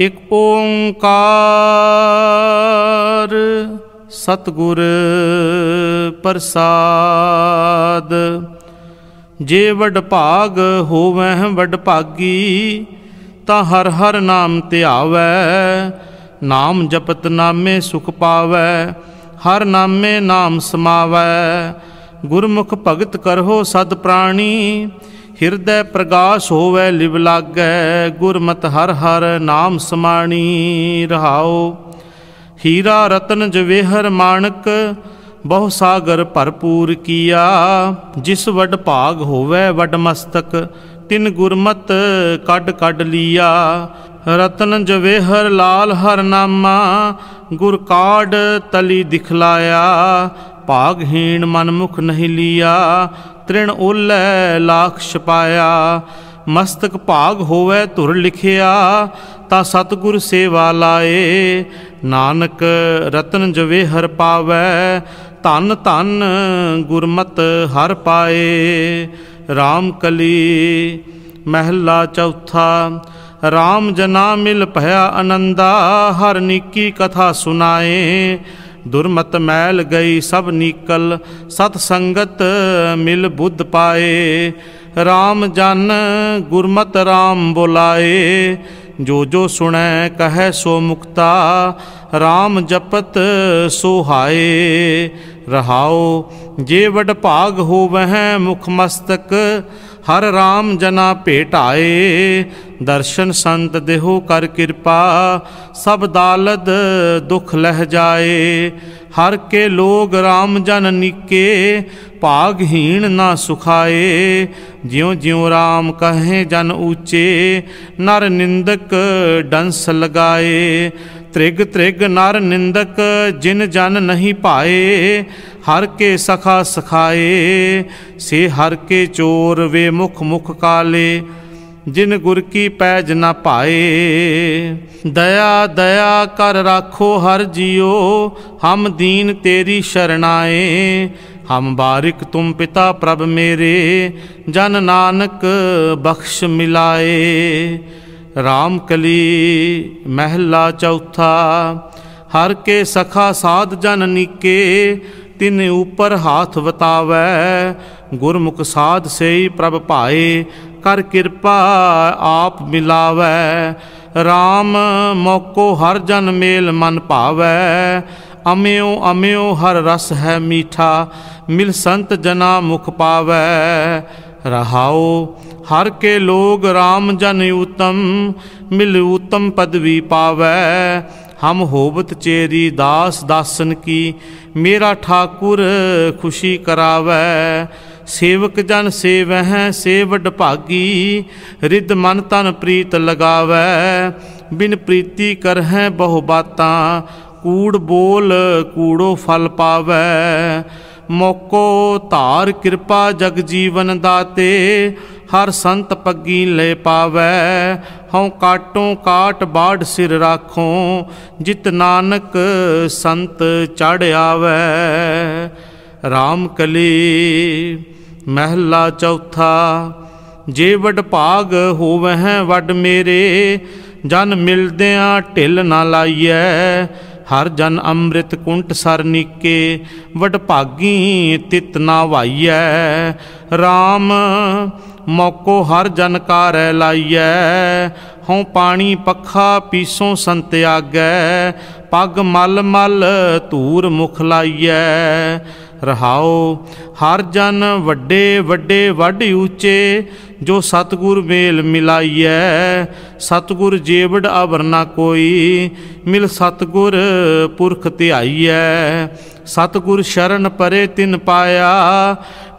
ਇਕ ਓੰਕਾਰ ਸਤਗੁਰ ਪ੍ਰਸਾਦ। ਜੇ ਵਡ ਭਾਗ ਹੋਵੈ ਵਡ ਭਾਗੀ ਤਾਂ ਹਰ ਹਰ ਨਾਮ ਧਿਆਵੈ ਨਾਮ ਜਪਤ ਨਾਮੇ ਸੁਖ ਪਾਵੈ ਹਰ ਨਾਮੇ ਨਾਮ ਸਮਾਵੈ ਗੁਰਮੁਖ ਭਗਤ ਕਰੋ ਸਦ ਪ੍ਰਾਣੀ ਹਿਰਦੈ ਪ੍ਰਗਾਸ਼ ਹੋਵੇ ਲਿਵ ਲਾਗੈ ਗੁਰਮਤ ਹਰ ਹਰ ਨਾਮ ਸਮਾਣੀ ਰਹਾਓ ਹੀਰਾ ਰਤਨ ਜਵੇਹਰ ਮਾਣਕ ਬਹੁ ਸਾਗਰ ਭਰਪੂਰ ਕੀਆ ਜਿਸ ਵਡ ਭਾਗ ਹੋਵੇ ਵਡ ਮਸਤਕ ਤਿਨ ਗੁਰਮਤ ਕੱਢ ਕੱਢ ਲੀਆ ਰਤਨ ਜਵੇਹਰ ਲਾਲ ਹਰ ਨਾਮਾ ਗੁਰ ਕਾੜ ਤਲੀ ਦਿਖਲਾਇਆ ਭਾਗਹੀਣ ਮਨ ਮੁਖ ਨਹੀਂ ਲੀਆ ਤ੍ਰਿਣ ਓਲੇ ਲਾਖ ਛਪਾਇਆ ਮਸਤਕ ਭਾਗ ਹੋਵੇ ਧੁਰ ਲਿਖਿਆ ਤਾਂ ਸਤਗੁਰ ਸੇਵਾ ਲਾਏ ਨਾਨਕ ਰਤਨ ਜਵੇਹਰ ਪਾਵੈ ਧਨ ਧਨ ਗੁਰਮਤ ਹਰ ਪਾਏ RAM ਕਲੀ ਮਹਿਲਾ ਚੌਥਾ RAM ਜਨਾ ਮਿਲ ਭਇਆ ਆਨੰਦਾ ਹਰ ਨੀਕੀ ਕਥਾ ਸੁਨਾਏ ਦੁਰਮਤ ਮੈਲ ਗਈ ਸਭ ਨੀਕਲ ਸਤ ਸੰਗਤ ਮਿਲ ਬੁੱਧ ਪਾਏ RAM ਜਨ ਗੁਰਮਤ RAM जो जो सुणै कह सो मुक्ता RAM जपत सोहाए रहाओ, जे वड भाग हो वह मुख मस्तक हर राम जना भेटाए दर्शन संत देहो कर कृपा, सब दालद दुख लह जाए। हर के लोग राम जन निके भागहीन ना सुखाए। ज्यो ज्यों राम कहें जन ऊचे, नर निंदक डंस लगाए। त्रिग त्रिग नर निंदक जिन जन नहीं पाए हर के सखा सखाए से हर के चोर वे मुख मुख काले जिन गुर की पैज न पाए दया दया कर राखो हर जियो हम दीन तेरी शरणाए हम बारिक तुम पिता प्रभ मेरे जन नानक बख्श मिलाए ਕਲੀ ਮਹਿਲਾ ਚੌਥਾ ਹਰ ਕੇ ਸਖਾ ਸਾਧ ਜਨ ਨੀਕੇ ਤਿਨ ਉਪਰ ਹਾਥ ਵਤਾਵੈ ਗੁਰਮੁਖ ਸਾਧ ਸੇਈ ਪ੍ਰਭ ਭਾਏ ਕਰ ਕਿਰਪਾ ਆਪ ਮਿਲਾਵੈ RAM ਮੋਕੋ ਹਰ ਜਨ ਮੇਲ ਮਨ ਭਾਵੈ ਅਮਿਓ ਅਮਿਓ ਹਰ ਰਸ ਹੈ ਮੀਠਾ ਮਿਲ ਸੰਤ ਜਨਾ ਮੁਖ ਪਾਵੈ ਰਹਾਉ हर के लोग राम जन उत्तम, मिल उत्तम पदवी पावै। हम होबत चेरी दास दासन की, मेरा ठाकुर खुशी करावै। सेवक जन सेवह सेवड भागी, रिद मन तन प्रीत लगावै। बिन प्रीति करह बहु बाता, कूड़ बोल कूड़ो फल पावै। मोको तार कृपा जग जीवन दाते ਹਰ ਸੰਤ ਪੱਗੀ ਲੈ ਪਾਵੈ ਹਉ ਕਾਟੋਂ ਕਾਟ ਬਾੜ ਸਿਰ ਰਾਖੋ ਜਿਤ ਨਾਨਕ ਸੰਤ ਚੜ ਆਵੈ RAM ਕਲੀ ਮਹਿਲਾ ਚੌਥਾ ਜੇ ਵਡ ਭਾਗ ਹੋਵਹਿ ਵਡ ਮੇਰੇ ਜਨ ਮਿਲਦਿਆਂ ਢਿਲ ਨਾ ਲਾਈਐ ਹਰ ਜਨ ਅੰਮ੍ਰਿਤ ਕੁੰਟ ਸਰ ਨੀਕੇ ਵਡ ਭਾਗੀ ਤਿਤ ਨਾ ਵਾਈਐ RAM ਮੋਕੋ ਹਰ ਜਨ ਕਾਰੈ ਲਾਈਐ ਹਉ ਪਾਣੀ ਪੱਖਾ ਪੀਸੋਂ ਸੰਤ ਆਗੈ ਪੱਗ ਮਲ ਮਲ ਧੂਰ ਮੁਖ ਲਾਈਐ ਰਹਾਉ ਹਰ ਜਨ ਵੱਡੇ ਵੱਡੇ ਵੱਡ ਉੱਚੇ ਜੋ ਸਤਗੁਰ ਮੇਲ ਮਿਲਾਈਐ ਸਤਗੁਰ ਜੀਵੜ ਅਵਰ ਨਾ ਕੋਈ ਮਿਲ ਸਤਗੁਰ ਪੁਰਖ ਧਿਆਈਐ सतगुर शरण परे तिन पाया,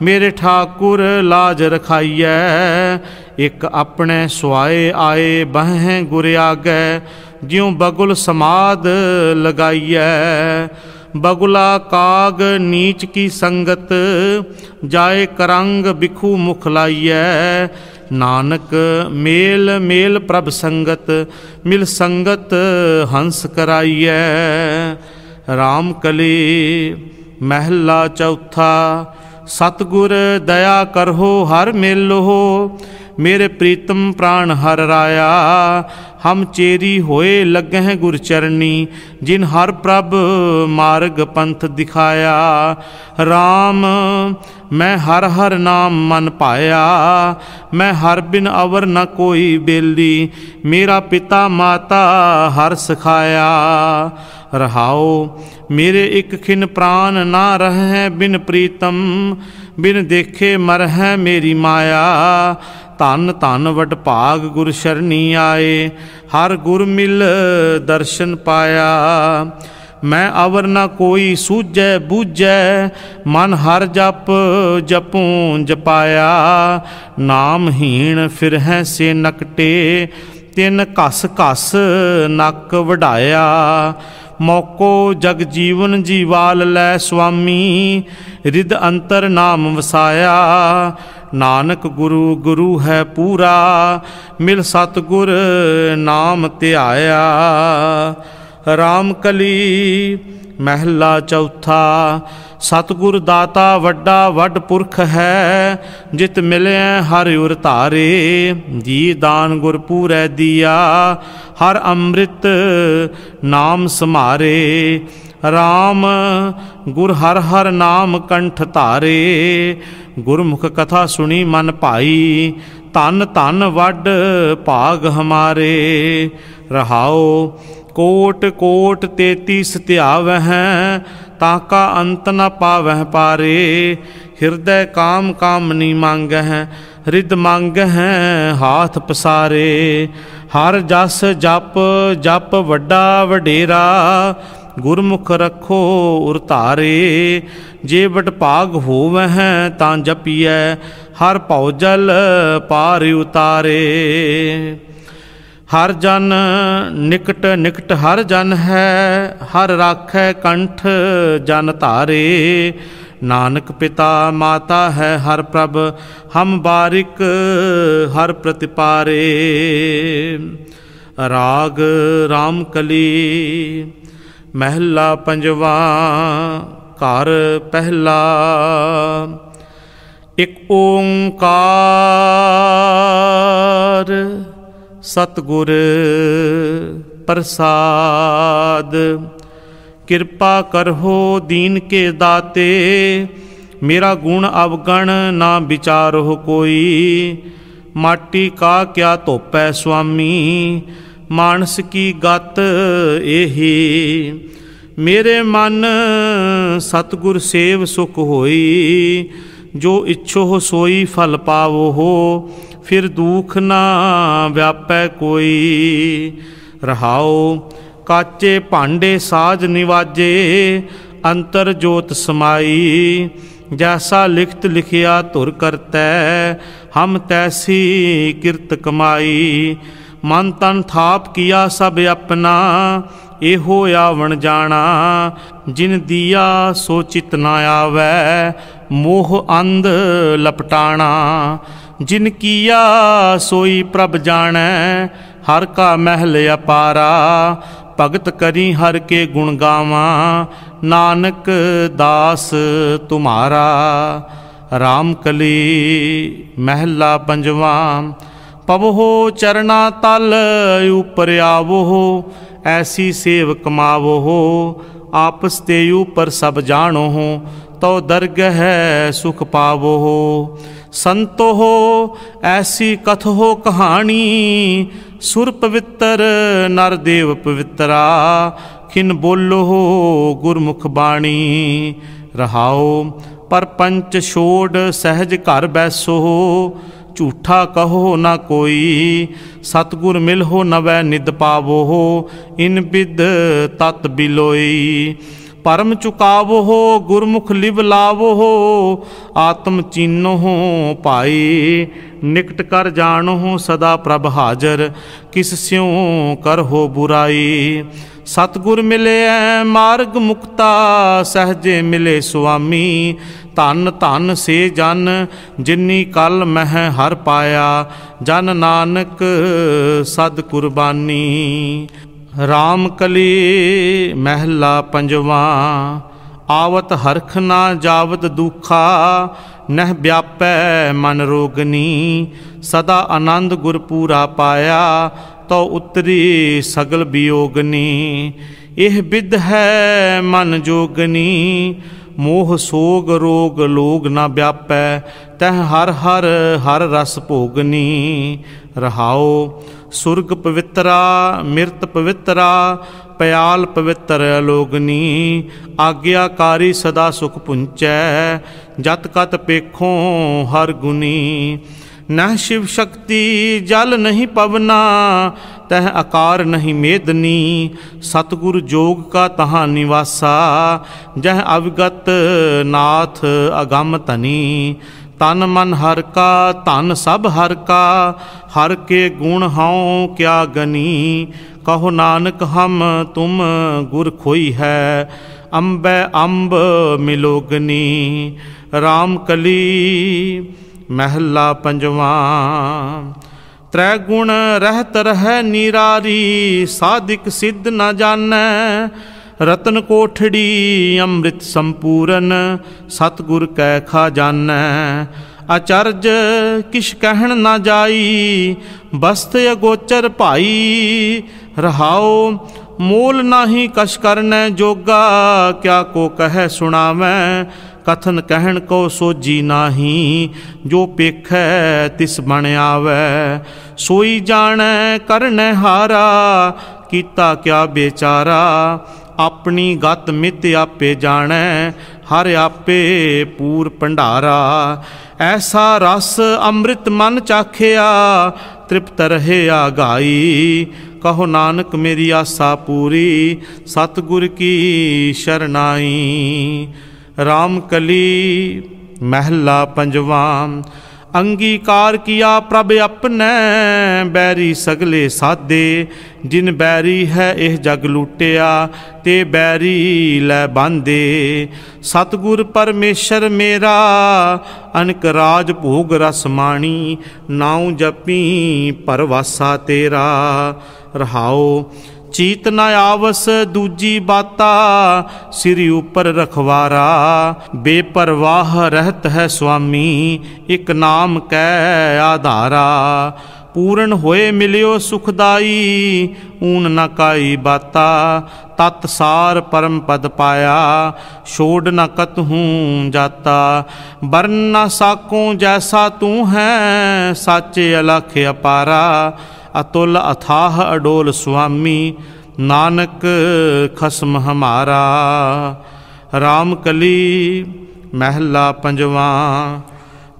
मेरे ठाकुर लाज रखाइए एक अपने सुआए आए बहें गुर आगे, ज्यों बगुल समाद लगाइए बगुला काग नीच की संगत, जाए करंग बिखू मुख लाइए नानक मेल मेल प्रभ संगत, मिल संगत हंस कराइए RAM ਕਲੀ ਮਹਿਲਾ ਚੌਥਾ ਸਤਗੁਰ ਦਇਆ ਕਰਹੋ ਹਰ ਮੇਲੋ मेरे प्रीतम प्राण हर राया। हम चेरी होए लग हैं गुरचरणी जिन हर प्रभ मार्ग पंथ दिखाया। राम, मैं हर हर नाम मन पाया। मैं हर बिन अवर न कोई बेली। मेरा पिता माता हर सिखाया। रहाओ, मेरे एक खिन प्राण ना रहें बिन प्रीतम। बिन देखे मर है मेरी माया। ਧਨ ਧਨ ਵਡ ਭਾਗ ਗੁਰ ਸ਼ਰਣੀ ਆਏ ਹਰ ਗੁਰ ਮਿਲ ਦਰਸ਼ਨ ਪਾਇਆ ਮੈਂ ਅਵਰ ਨ ਕੋਈ ਸੂਝੈ ਬੂਝੈ ਮਨ ਹਰ ਜਪ ਜਪੂੰ ਜਪਾਇਆ ਨਾਮਹੀਣ ਫਿਰ ਹੈ ਸੇ ਨਕਟੇ ਤਿੰਨ ਘਸ ਘਸ ਨੱਕ ਵਢਾਇਆ ਮੌਕੋ ਜਗ ਜੀਵਨ ਜੀਵਾਲ ਲੈ ਸੁਆਮੀ ਰਿਦ ਅੰਤਰ ਨਾਮ ਵਸਾਇਆ ਨਾਨਕ ਗੁਰੂ ਗੁਰੂ ਹੈ ਪੂਰਾ ਮਿਲ ਸਤਗੁਰ ਨਾਮ ਧਿਆਇਆ RAM ਕਲੀ ਮਹਿਲਾ ਚੌਥਾ ਸਤਗੁਰ ਦਾਤਾ ਵੱਡਾ ਵੱਡ ਪੁਰਖ ਹੈ ਜਿਤ ਮਿਲਿਆ ਹਰਿ ਉਰ ਧਾਰੇ ਜੀ ਦਾਨ ਗੁਰ ਪੂਰੈ ਦੀਆ ਹਰ ਅੰਮ੍ਰਿਤ ਨਾਮ ਸਮਾਰੇ राम, गुर हर हर नाम कंठ तारे। गुरमुख कथा सुनी मन पाई, तन तन वड भाग हमारे। रहाओ, कोट कोट तेती सत्याव हैं, ताका अंत न पावह पारे। हृदय काम कामनी मांग हैं रिद मांग हैं हाथ पसारे। हर जस जप जप वड्डा वडेरा ਗੁਰਮੁਖ ਰੱਖੋ ਉਰ ਧਾਰੇ ਜੇ ਵਡ ਭਾਗ ਹੋਵਹਿ ਤਾਂ ਜਪੀਐ ਹਰ ਭਉ ਜਲ ਪਾਰ ਉਤਾਰੇ ਹਰ ਜਨ ਨਿਕਟ ਨਿਕਟ ਹਰ ਜਨ ਹੈ ਹਰ ਰਾਖੈ ਕੰਠ ਜਨ ਧਾਰੇ ਨਾਨਕ ਪਿਤਾ ਮਾਤਾ ਹੈ ਹਰ ਪ੍ਰਭ ਹਮ ਬਾਰਿਕ ਹਰ ਪ੍ਰਤਿਪਾਰੇ ਰਾਗ RAM ਕਲੀ ਮਹਿਲਾ ਪੰਜਵਾ ਘਰ ਪਹਿਲਾ ਇਕ ਓੰਕਾਰ ਸਤਗੁਰ ਪ੍ਰਸਾਦ ਕਿਰਪਾ ਕਰੋ ਦੀਨ ਕੇ ਦਾਤੇ ਮੇਰਾ ਗੁਣ ਅਵਗਣ ਨਾ ਵਿਚਾਰੋ ਕੋਈ ਮਾਟੀ ਕਾ ਕਿਆ ਧੋਪੈ ਸੁਆਮੀ ਮਾਨਸ ਕੀ ਗਤ ਇਹੀ ਮੇਰੇ ਮਨ ਸਤਗੁਰ ਸੇਵ ਸੁਖ ਹੋਈ ਜੋ ਇਛੋ ਸੋਈ ਫਲ ਪਾਵੋ ਹੋ ਫਿਰ ਦੁਖ ਨਾ ਵਿਆਪੈ ਕੋਈ ਰਹਾਓ ਕਾਚੇ ਭਾਂਡੇ ਸਾਜ ਨਿਵਾਜੇ ਅੰਤਰ ਜੋਤ ਸਮਾਈ ਜੈਸਾ ਲਿਖਤ ਲਿਖਿਆ ਧੁਰ ਕਰਤੈ ਹਮ ਤੈਸੀ ਕਿਰਤ ਕਮਾਈ ਮਨ ਤਨ ਥਾਪ ਕੀਆ ਸਭ ਆਪਣਾ ਇਹੋ ਆਵਣ ਜਾਣਾ ਜਿਨ ਦੀਆ ਸੋ ਚਿਤ ਨਾ ਆਵੈ ਮੋਹ ਅੰਧ ਲਪਟਾਣਾ ਜਿਨ ਕੀਆ ਸੋਈ ਪ੍ਰਭ ਜਾਣੈ ਹਰ ਕਾ पवहो चरणा तल ऊपर आवो हो ऐसी सेव कमावो हो आपस ते ऊपर सब जानो हो तो दर्ग है सुख पावो हो संतो हो, ऐसी कथ हो कहानी, सुर पवित्र, नर देव पवित्रा, खिन बोलो हो गुरमुख बाणी। रहाओ परपंच छोड़ सहज घर बैसो हो झूठा कहो न कोई, सतगुर मिल हो नवै निद पावो हो, इन बिद तत् बिलोई। परम चुकावो हो, गुरमुख लिव लावो हो, आत्म चिन्ह हो पाई। निकट कर जान हो, सदा प्रभ हाजर, किस स्यों कर हो बुराई। सतगुर मिले मार्ग मुक्ता, सहजे मिले स्वामी ਧਨ ਧਨ ਸੇ ਜਨ ਜਿਨੀ ਕਲ ਮਹਿ ਹਰ ਪਾਇਆ ਜਨ ਨਾਨਕ ਸਦ ਕੁਰਬਾਨੀ RAM ਕਲੀ ਮਹਿਲਾ ਪੰਜਵਾ ਆਵਤ ਹਰਖ ਨਾ ਜਾਵਤ ਦੁਖਾ ਨਹਿ ਵਿਆਪੈ ਮਨ ਰੋਗਨੀ ਸਦਾ ਆਨੰਦ ਗੁਰ ਪੂਰਾ ਪਾਇਆ ਤੋ ਉਤਰੀ ਸਗਲ ਬਿਯੋਗਨੀ ਇਹ ਵਿਦ ਹੈ ਮਨ ਜੋਗਨੀ ਮੋਹ ਸੋਗ ਰੋਗ ਲੋਗ ਨਾ ਵਿਆਪੈ, ਤਹ ਹਰ ਹਰ ਹਰ ਰਸ ਭੋਗਨੀ। ਰਹਾਓ ਸੁਰਗ ਪਵਿੱਤਰਾ, ਮਿਰਤ ਪਵਿੱਤਰਾ, ਪਿਆਲ ਪਵਿੱਤਰ ਅਲੋਗਨੀ। ਆਗਿਆਕਾਰੀ ਸਦਾ ਸੁਖ ਪੁੰਚੈ, ਜਤ ਕਤ ਪੇਖੋਂ ਹਰ ਗੁਨੀ। न शिव शक्ति, जल नहीं पवना, तह आकार नहीं मेदनी। सतगुरु जोग का तहाँ निवासा, जह अवगत नाथ अगम तनी। तन मन हर का, तन सब हर का, हर के गुण हौ क्या गनी। कहो नानक, हम तुम गुर खोई है अम्बे अम्ब मिलोगनी। राम कली महला पंजवा त्रै गुण रहत रह निरारी साधिक सिद्ध न जानै रतन कोठड़ी अमृत संपूरन सतगुर कै खजानै आचर्ज किश कहन न जाई बस्त अगोचर भाई रहाओ मोल नाही कश करने जोगा क्या को कह सुनावै कथन कहन को सोजी नाही जो पेख तिस बन आवे सोई जाने करने हारा ਕੀਤਾ ਕਿਆ ਬੇਚਾਰਾ ਆਪਣੀ ਗਤ ਮਿਤ ਆਪੇ ਜਾਣੈ ਹਰ ਆਪੇ ਪੂਰ ਭੰਡਾਰਾ ਐਸਾ ਰਸ ਅੰਮ੍ਰਿਤ ਮਨ ਚਾਖਿਆ ਤ੍ਰਿਪਤ ਰਹੇ ਆਗਾਈ ਕਹੋ ਨਾਨਕ ਮੇਰੀ ਆਸਾ ਪੂਰੀ ਸਤਿਗੁਰ ਕੀ ਸ਼ਰਨਾਈ रामकली महला पंजवाम अंगीकार किया प्रभ अपने, बैरी सगले साधे जिन बैरी है यह जग लुटिया, ते बैरी लै बांधे सतगुर परमेशर मेरा, अनक राज भोग रसमाणी नाऊ जपी परवासा तेरा। रहाओ ਚੀਤ ਨ ਆਵਸ ਦੂਜੀ ਬਾਤਾ ਸਿਰ ਉਪਰ ਰਖਵਾਰਾ ਬੇਪਰਵਾਹ ਰਹਤ ਹੈ ਸੁਆਮੀ ਇੱਕ ਨਾਮ ਕੈ ਆਧਾਰਾ ਪੂਰਨ ਹੋਏ ਮਿਲਿਓ ਸੁਖਦਾਈ ਊਨ ਨ ਕਾਈ ਬਾਤਾ ਤਤ ਸਾਰ ਪਰਮ ਪਦ ਪਾਇਆ ਛੋੜ ਨ ਕਤਹੂੰ ਜਾਤਾ ਬਰਨ ਨ ਸਾਕੋ ਜੈਸਾ ਤੂੰ ਹੈ ਸਾਚੇ ਅਲਖ ਅਪਾਰਾ अतुल अथाह अडोल स्वामी नानक खसम हमारा राम कली महला पंजवा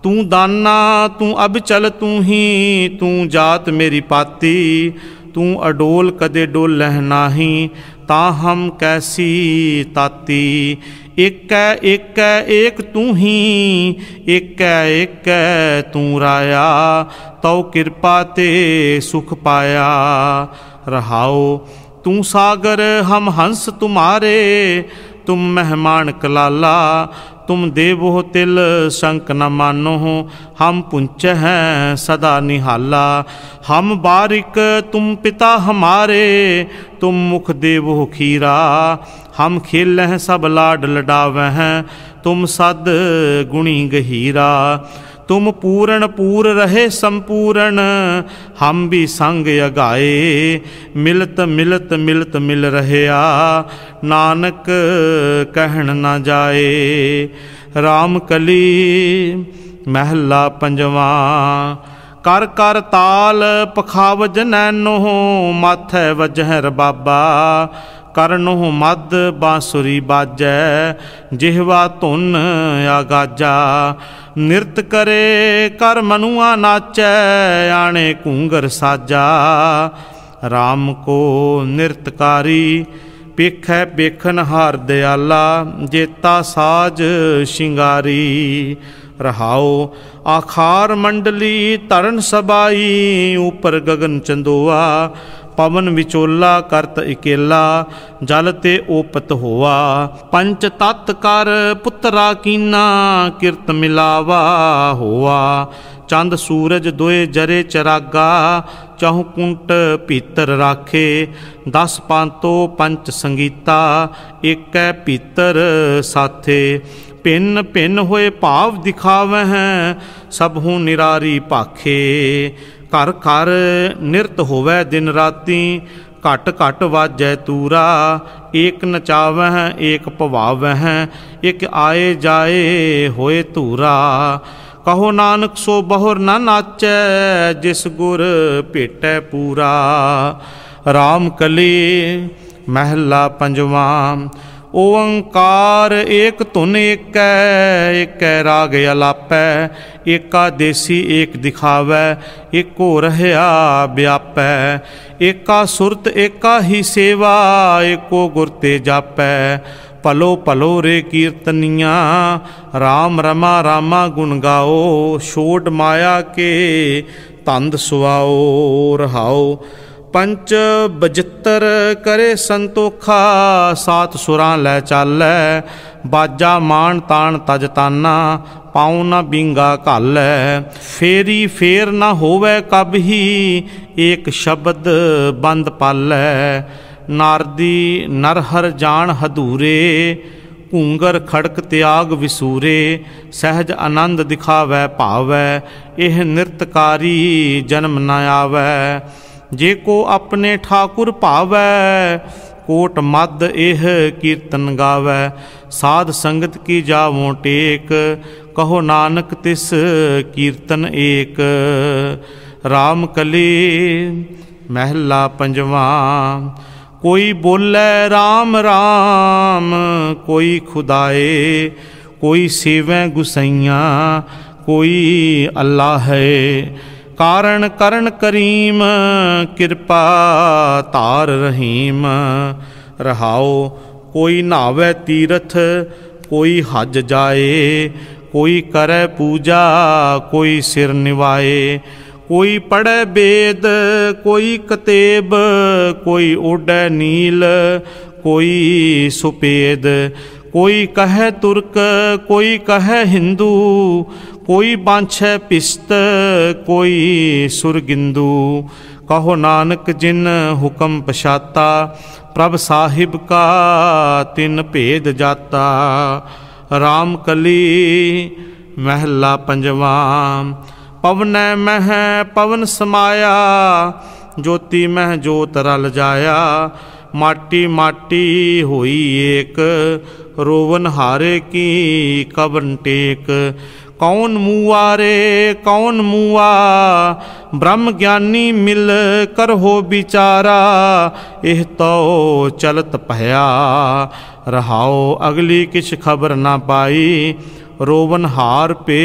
तू दाना तू अब चल तू ही तू जात मेरी पाती तू अडोल कदे डोल नाही ता हम कैसी ताती एक एक एक तू ही एक एक तू राया तौ कृपा ते सुख पाया। रहाओ, तू सागर, हम हंस तुम्हारे, तुम मेहमान कलाला तुम देवो तिल शंक न मानो। हो हम पुंच हैं सदा निहाला। हम बारिक, तुम पिता हमारे। तुम मुख देवो खीरा। हम खेल हैं सब लाड लडाव हैं। तुम सद गुणी गहीरा। तुम पूर्ण पूर रहे संपूर्ण हम भी संग अगाए मिलत मिलत मिलत मिल रहया नानक कहन न जाए राम कली महला पंजवा ਕਰ ਕਰ ਤਾਲ ਪਖਾਵਜ ਨੈਨੋ ਮਾਥੈ ਵਜਹਿ ਬਾਬਾ ਕਰਨੋ ਮਦ ਬਾਂਸੁਰੀ ਬਾਜੈ ਜਿਹਵਾ ਧੁਨ ਆਗਾਜਾ ਨਿਰਤ ਕਰੇ ਕਰ ਮਨੁਆ ਨਾਚੈ ਆਣੇ ਘੂੰਗਰ ਸਾਜਾ RAM ਕੋ ਨਿਰਤਕਾਰੀ ਪੇਖੈ ਬੇਖਨ ਹਰ ਦਿਆਲਾ ਜੇਤਾ ਸਾਜ ਸ਼ਿੰਗਾਰੀ ਰਹਾਓ ਆਖਾਰ ਮੰਡਲੀ ਤਰਨ ਸਬਾਈ ਉਪਰ ਗगन ਚੰਦੋਆ पवन विचोला करत इकेला जल ते ओपत होवा पंच तत् कर पुत्रा कीना किरत मिलावा होवा चंद सूरज दोए जरे चरागा चहुकुंट पीतर राखे दस पांतो पंच संगीता एकै पीतर साथे भिन्न भिन्न होए भाव दिखावह सबहू निरारी भाखे ਘਰ ਘਰ ਨਿਰਤ ਹੋਵੇ ਦਿਨ ਰਾਤੀ ਘਟ ਘਟ ਵਾਜੈ ਤੂਰਾ ਏਕ ਨਚਾਵਹਿ ਏਕ ਭਵਾਵਹਿ ਇਕ ਆਏ ਜਾਏ ਹੋਏ ਧੂਰਾ ਕਹੋ ਨਾਨਕ ਸੋ ਬਹੁਰ ਨਾ ਨਾਚੈ ਜਿਸ ਗੁਰ ਭੇਟੈ ਪੂਰਾ RAM ਕਲੀ ਮਹਿਲਾ ਪੰਜਵਾ ओंकार एक धुन एक एक राग अलापै एका देसी एक दिखावै एको रहया व्यापै एका सुरत एका ही सेवा एको गुरते जापै पलो पलो रे कीर्तनिया राम रमा रामा गुण गाओ छोट माया के तंद सुहाओ रहाओ पंच बजित्तर करे संतोखा सात सुरा लै चालै बाजा माण तान तज ताना पाऊ ना बिंगा कल फेरी फेर ना होवै कब ही एक शब्द बंद पाल नारदी नरहर जान हदूरे घूंगर खड़क त्याग विसूरे सहज आनंद दिखावै पावै यह नृतकारी जन्म न आवै ਜੇ ਕੋ ਆਪਣੇ ਠਾਕੁਰ ਭਾਵੈ ਕੋਟ ਮਦ ਇਹ ਕੀਰਤਨ ਗਾਵੈ ਸਾਧ ਸੰਗਤ ਕੀ ਜਾਵੋਂ ਟੇਕ ਕਹੋ ਨਾਨਕ ਤਿਸ ਕੀਰਤਨ ਏਕ RAM ਕਲੀ ਮਹਿਲਾ ਪੰਜਵਾਂ ਕੋਈ ਬੋਲੇ RAM RAM ਕੋਈ ਖੁਦਾਏ ਕੋਈ ਸੇਵੈ ਗੁਸਈਆਂ ਕੋਈ ਅੱਲਾ ਹੈ कारण करण करीम कृपा तार रहीम। रहाओ, कोई नावे तीर्थ, कोई हज जाए। कोई करे पूजा, कोई सिर निवाए। कोई पढ़े वेद कोई कतेब, कोई उड़े नील, कोई सुपेद। कोई कहे तुर्क, कोई कहे हिंदू कोई बांछे पिस्त कोई सुरगिंदु कहो नानक जिन हुक्म पछाता प्रभ साहिब का तिन भेद जाता राम कली महला पंजवा पवन मह पवन समाया ज्योति मह ज्योत रल जाया माटी माटी हुई एक रोवन हारे की कवन टेक कौन मुआ रे, कौन मुआ? ब्रह्म ज्ञानी मिल कर हो बिचारा, एह तो चलत पया रहाओ अगली किछ खबर ना पाई, रोवन हार पे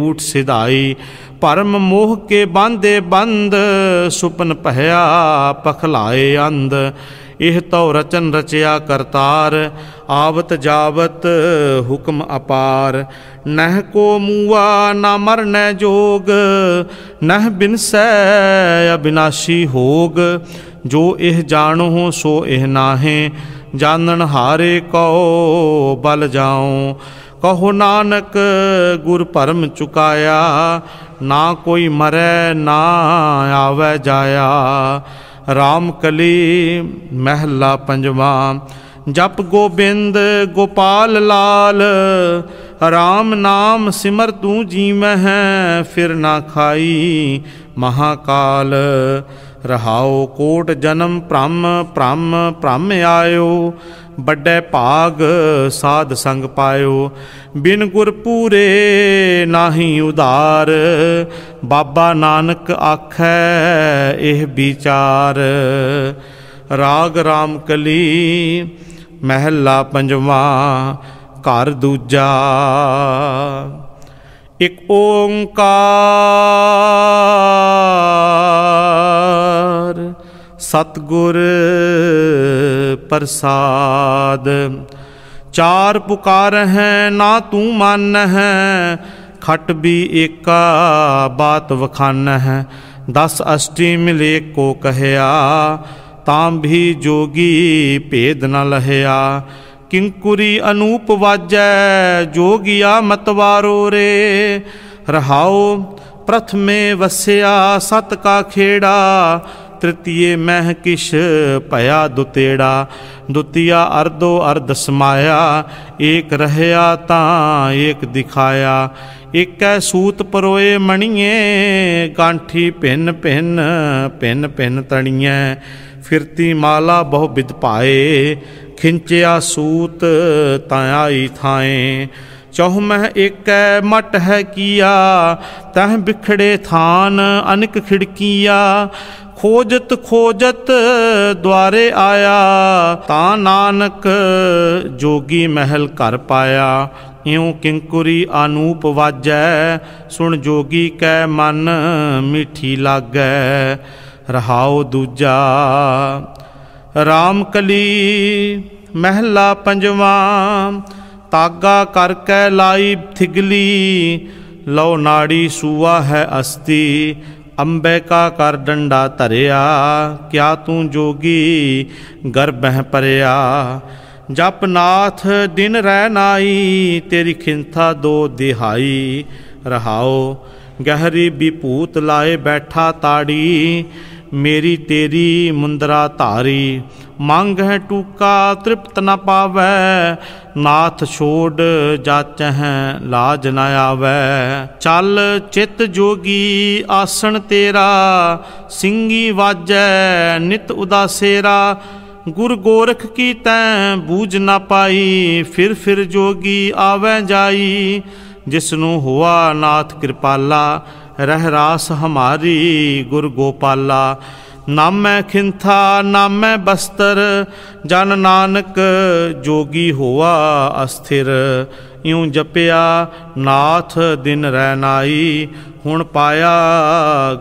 ऊट सिदाई परम मोह के बांधे बंद, सुपन पहया, पखलाए अंध। ਇਹ ਤਉ ਰਚਨ ਰਚਿਆ ਕਰਤਾਰ ਆਵਤ ਜਾਵਤ ਹੁਕਮ ਅਪਾਰ ਨਹਿ ਕੋ ਮੂਆ ਨਾ ਮਰਨੈ ਜੋਗ ਨਹਿ ਬਿਨਸੈ ਅਬਿਨਾਸ਼ੀ ਹੋਗ ਜੋ ਇਹ ਜਾਣੋ ਸੋ ਇਹ ਨਾਹੇ ਜਾਣਨ ਹਾਰੇ ਕਉ ਬਲ ਜਾਉ ਕਹੋ ਨਾਨਕ ਗੁਰ ਭਰਮ ਚੁਕਾਇਆ ਨਾ ਕੋਈ ਮਰੈ ਨਾ ਆਵੇ ਜਾਇਆ RAM ਕਲੀ ਮਹਿਲਾ ਪੰਜਵਾਂ ਜਪ ਗੋਬਿੰਦ ਗੋਪਾਲ ਲਾਲ RAM ਨਾਮ ਸਿਮਰ ਤੂੰ ਜੀਵਹਿ ਫਿਰ ਨਾ ਖਾਈ ਮਹਾਕਾਲ ਰਹਾਓ ਕੋਟ ਜਨਮ ਭ੍ਰਮ ਭ੍ਰਮ ਭ੍ਰਮ ਆਇਓ ਵੱਡੇ ਭਾਗ ਸਾਧ ਸੰਗ ਪਾਇਓ ਬਿਨ ਗੁਰ ਪੂਰੇ ਨਾਹੀ ਉਧਾਰ ਬਾਬਾ ਨਾਨਕ ਆਖੈ ਇਹ ਵਿਚਾਰ ਰਾਗ RAM ਕਲੀ ਮਹਿਲਾ ਪੰਜਵਾਂ ਘਰ ਦੂਜਾ ਇਕ ਓੰਕਾਰ सतगुर प्रसाद। चार पुकार हैं, ना तू मान है, खट भी एक बात वखान है। दस अष्टी मिले को कहया, ताम भी जोगी भेद न लहया। किंकुरी अनूप वाजै, जोगिया मतवारो रे। रहाओ प्रथमे वस्या, सत का खेड़ा तृतीय मह किश पया दुतेड़ा, दुतिया अर्धो अर्ध समाया, एक रहया ता एक दिखाया। एक सूत परोए मणिए गांठी भिन्न भिन्न भिन्न भिन्न तणिए फिरती माला बहु बिद पाए, खिंचया सूत तायाई थाएँ। चौमह एक मट है किया तह बिखड़े थान अनक खिड़किया। ਖਿੜਕੀਆ ਖੋਜਤ ਖੋਜਤ ਦੁਆਰੇ ਆਇਆ ਤਾਂ ਨਾਨਕ ਜੋਗੀ ਮਹਿਲ ਘਰ ਪਾਇਆ ਇਉ ਕਿੰਕੁਰੀ ਅਨੂਪ ਵਾਜੈ ਸੁਣ ਜੋਗੀ ਕੈ ਮਨ ਮਿੱਠੀ ਲਾਗੈ ਰਹਾਉ ਦੂਜਾ RAM ਕਲੀ ਮਹਿਲਾ ਪੰਜਵਾ ਤਾਗਾ ਕਰ ਕੈ ਲਾਈ ਥਿਗਲੀ ਲਉ ਨਾੜੀ ਸੂਆ ਹੈ ਅਸਤੀ अम्बे का कर डंडा तरिया क्या तू जोगी गर्भह परया? जप नाथ दिन रह नाई, तेरी खिंथा दो दिहाई। रहाओ, गहरी विभूत लाए बैठा ताड़ी, मेरी तेरी मुंदरा तारी। मंग है टूका तृप्त न पावे नाथ छोड़ जाचह लाज ना आवे। चल चित जोगी आसन तेरा, सिंगी वाजै नित उदासेरा। गुर गोरख की तै बूझ ना पाई, फिर फिर जोगी आवै जाई। जिसनु हुआ नाथ कृपाला, रह रास हमारी गुर गोपाला। ਨਾਮੈ ਖਿੰਥਾ, ਨਾਮੈ ਬਸਤਰ, ਜਨ ਨਾਨਕ ਜੋਗੀ ਹੋਆ ਅਸਥਿਰ। ਇਉ ਜਪਿਆ, ਨਾਥ ਦਿਨ ਰਹਿ ਨਾਈ, ਹੁਣ ਪਾਇਆ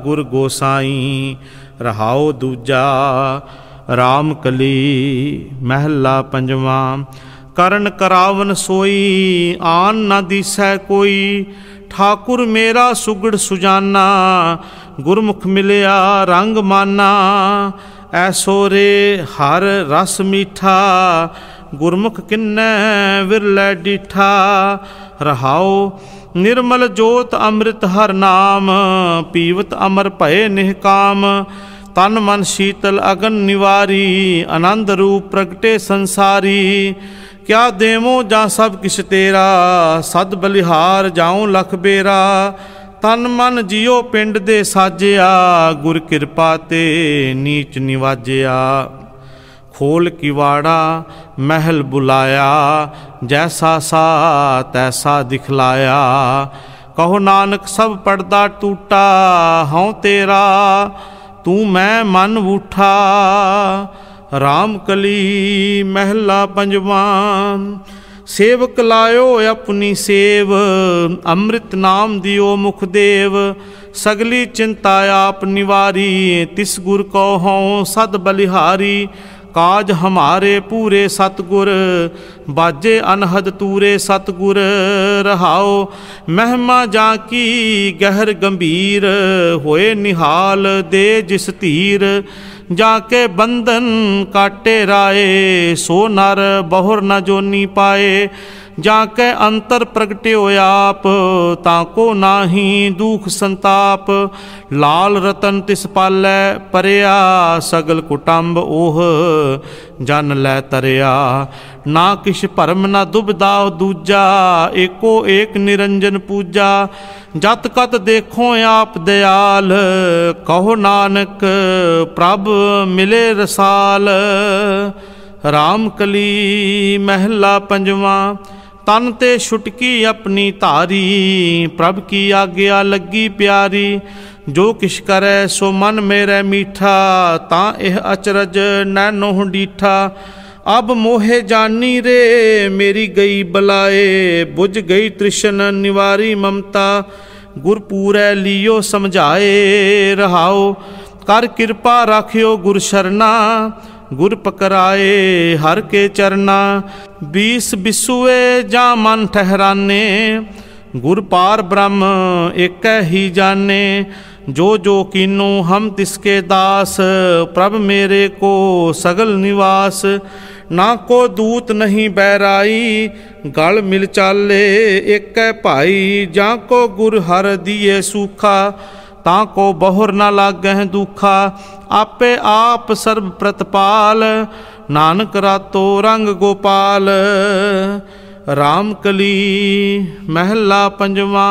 ਗੁਰ ਗੋਸਾਈ। ਰਹਾਉ ਦੂਜਾ RAM ਕਲੀ, ਮਹਿਲਾ ਪੰਜਵਾਂ। ਕਰਨ ਕਰਾਵਨ ਸੋਈ, ਆਨ ਨਾ ਦਿਸੈ ਕੋਈ ठाकुर मेरा सुगड़ सुजाना, गुरमुख मिलया रंग माना। ऐसो रे हर रस मीठा, गुरमुख किन्नै विरलै डीठा। रहाओ निर्मल जोत अमृत हर नाम, पीवत अमर भय निहकाम तन मन शीतल अगन निवारी, आनंद रूप प्रगटे संसारी। ਕਿਆ ਦੇਵੋ ਜਾਂ ਸਭ ਕਿਛ ਤੇਰਾ? ਸਦ ਬਲਿਹਾਰ ਜਾਉ ਲਖ ਬੇਰਾ। ਤਨ ਮਨ ਜਿਉ ਪਿੰਡ ਦੇ ਸਾਜਿਆ। ਗੁਰ ਕਿਰਪਾ ਤੇ ਨੀਚ ਨਿਵਾਜਿਆ। ਖੋਲ ਕਿਵਾੜਾ ਮਹਿਲ ਬੁਲਾਇਆ। ਜੈਸਾ ਸਾ ਤੈਸਾ ਦਿਖਲਾਇਆ। ਕਹੋ ਨਾਨਕ, ਸਭ ਪਰਦਾ ਟੂਟਾ। ਹਉ ਤੇਰਾ, ਤੂੰ ਮੈਂ ਮਨ ਉਠਾ। RAM ਕਲੀ ਮਹਿਲਾ ਪੰਜਵਾ ਸੇਵਕ ਲਾਇਓ ਆਪਣੀ ਸੇਵ ਅੰਮ੍ਰਿਤ ਨਾਮ ਦਿਓ ਮੁਖ ਦੇਵ ਸਗਲੀ ਚਿੰਤਾ ਆਪ ਨਿਵਾਰੀ ਤਿਸ ਗੁਰ ਕੋ ਹਉ ਸਦ ਬਲਿਹਾਰੀ ਕਾਜ ਹਮਾਰੇ ਪੂਰੇ ਸਤਗੁਰ ਬਾਜੇ ਅਨਹਦ ਤੂਰੇ ਸਤਗੁਰ ਰਹਾਓ ਮਹਿਮਾ ਜਾਂ ਕੀ ਗਹਿਰ ਗੰਭੀਰ ਹੋਏ ਨਿਹਾਲ ਦੇ ਜਿਸ ਧੀਰ जाके बंधन काटे राय सो नर बहुर न जोनी पाए। जाके अंतर प्रगटे होया आप ताको नाही दुख संताप। लाल रतन तिस पालै परया, सगल कुटुंब ओह जन लै तरया। ना किश भरम ना दुबदा दूजा, एको एक निरंजन पूजा। जत कत देखो आप दयाल, कहो नानक, प्रभ मिले रसाल। राम कली महला पंजवा ਤਨ ਤੇ ਛੁਟਕੀ ਆਪਣੀ ਧਾਰੀ ਪ੍ਰਭ ਕੀ ਆਗਿਆ ਲੱਗੀ ਪਿਆਰੀ ਜੋ ਕਿਛ ਕਰੈ ਸੋ ਮਨ ਮੇਰੇ ਮੀਠਾ ਤਾਂ ਇਹ ਅਚਰਜ ਨੈਨੋ ਡੀਠਾ ਅਬ ਮੋਹੇ ਜਾਨੀ ਰੇ ਮੇਰੀ ਗਈ ਬਲਾਏ 부ਝ ਗਈ ਤ੍ਰਿਸ਼ਨ ਨਿਵਾਰੀ ਮਮਤਾ ਗੁਰਪੂਰੈ ਲਿਓ ਸਮਝਾਏ ਰਹਾਓ ਕਰ ਕਿਰਪਾ ਰਾਖਿਓ ਗੁਰ ਸ਼ਰਨਾ गुर पकराए हर के चरना, बीस बिसुए जा मन ठहराने। गुर पार ब्रह्म एक ही जाने, जो जो किन्नु हम तिसके दास। प्रभ मेरे को सगल निवास, ना को दूत नहीं बैराई। गल मिल चाले एक भाई, जा को गुर हर दिए सूखा। ताको बहुर न लागह दुखा आपे आप सर्व प्रतपाल नानक रातो रंग गोपाल राम कली महला पंजवा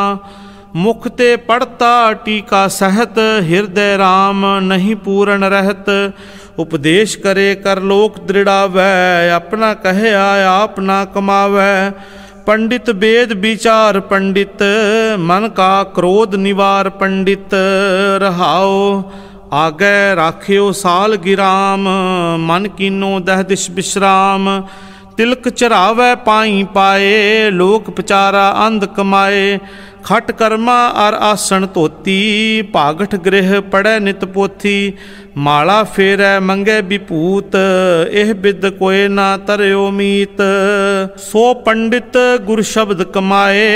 मुख ते पड़ता टीका सहत हृदय राम नहीं पूर्ण रहत उपदेश करे कर लोक दृढ़ावै अपना कहे आय आप ना कमावै ਪੰਡਿਤ ਵੇਦ ਵਿਚਾਰ ਪੰਡਿਤ, ਮਨ ਕਾ ਕ੍ਰੋਧ ਨਿਵਾਰ ਪੰਡਿਤ ਰਹਾਓ ਆਗੈ ਰਾਖਿਓ ਸਾਲ ਗਿਰਾਮ, ਮਨ ਕੀਨੋ ਦਹ ਦਿਸ਼ ਬਿਸ਼ਰਾਮ, ਤਿਲਕ ਚਰਾਵੇ ਪਾਈ ਪਾਏ, ਲੋਕ ਪਚਾਰਾ ਅੰਧ ਕਮਾਏ खट कर्मा आर आसन धोती, पागठ गृह पड़े नित पोथी, माला फेरे मंगे विपूत, एह बिद कोय ना तरयो मीत। सो पंडित गुर शब्द कमाए,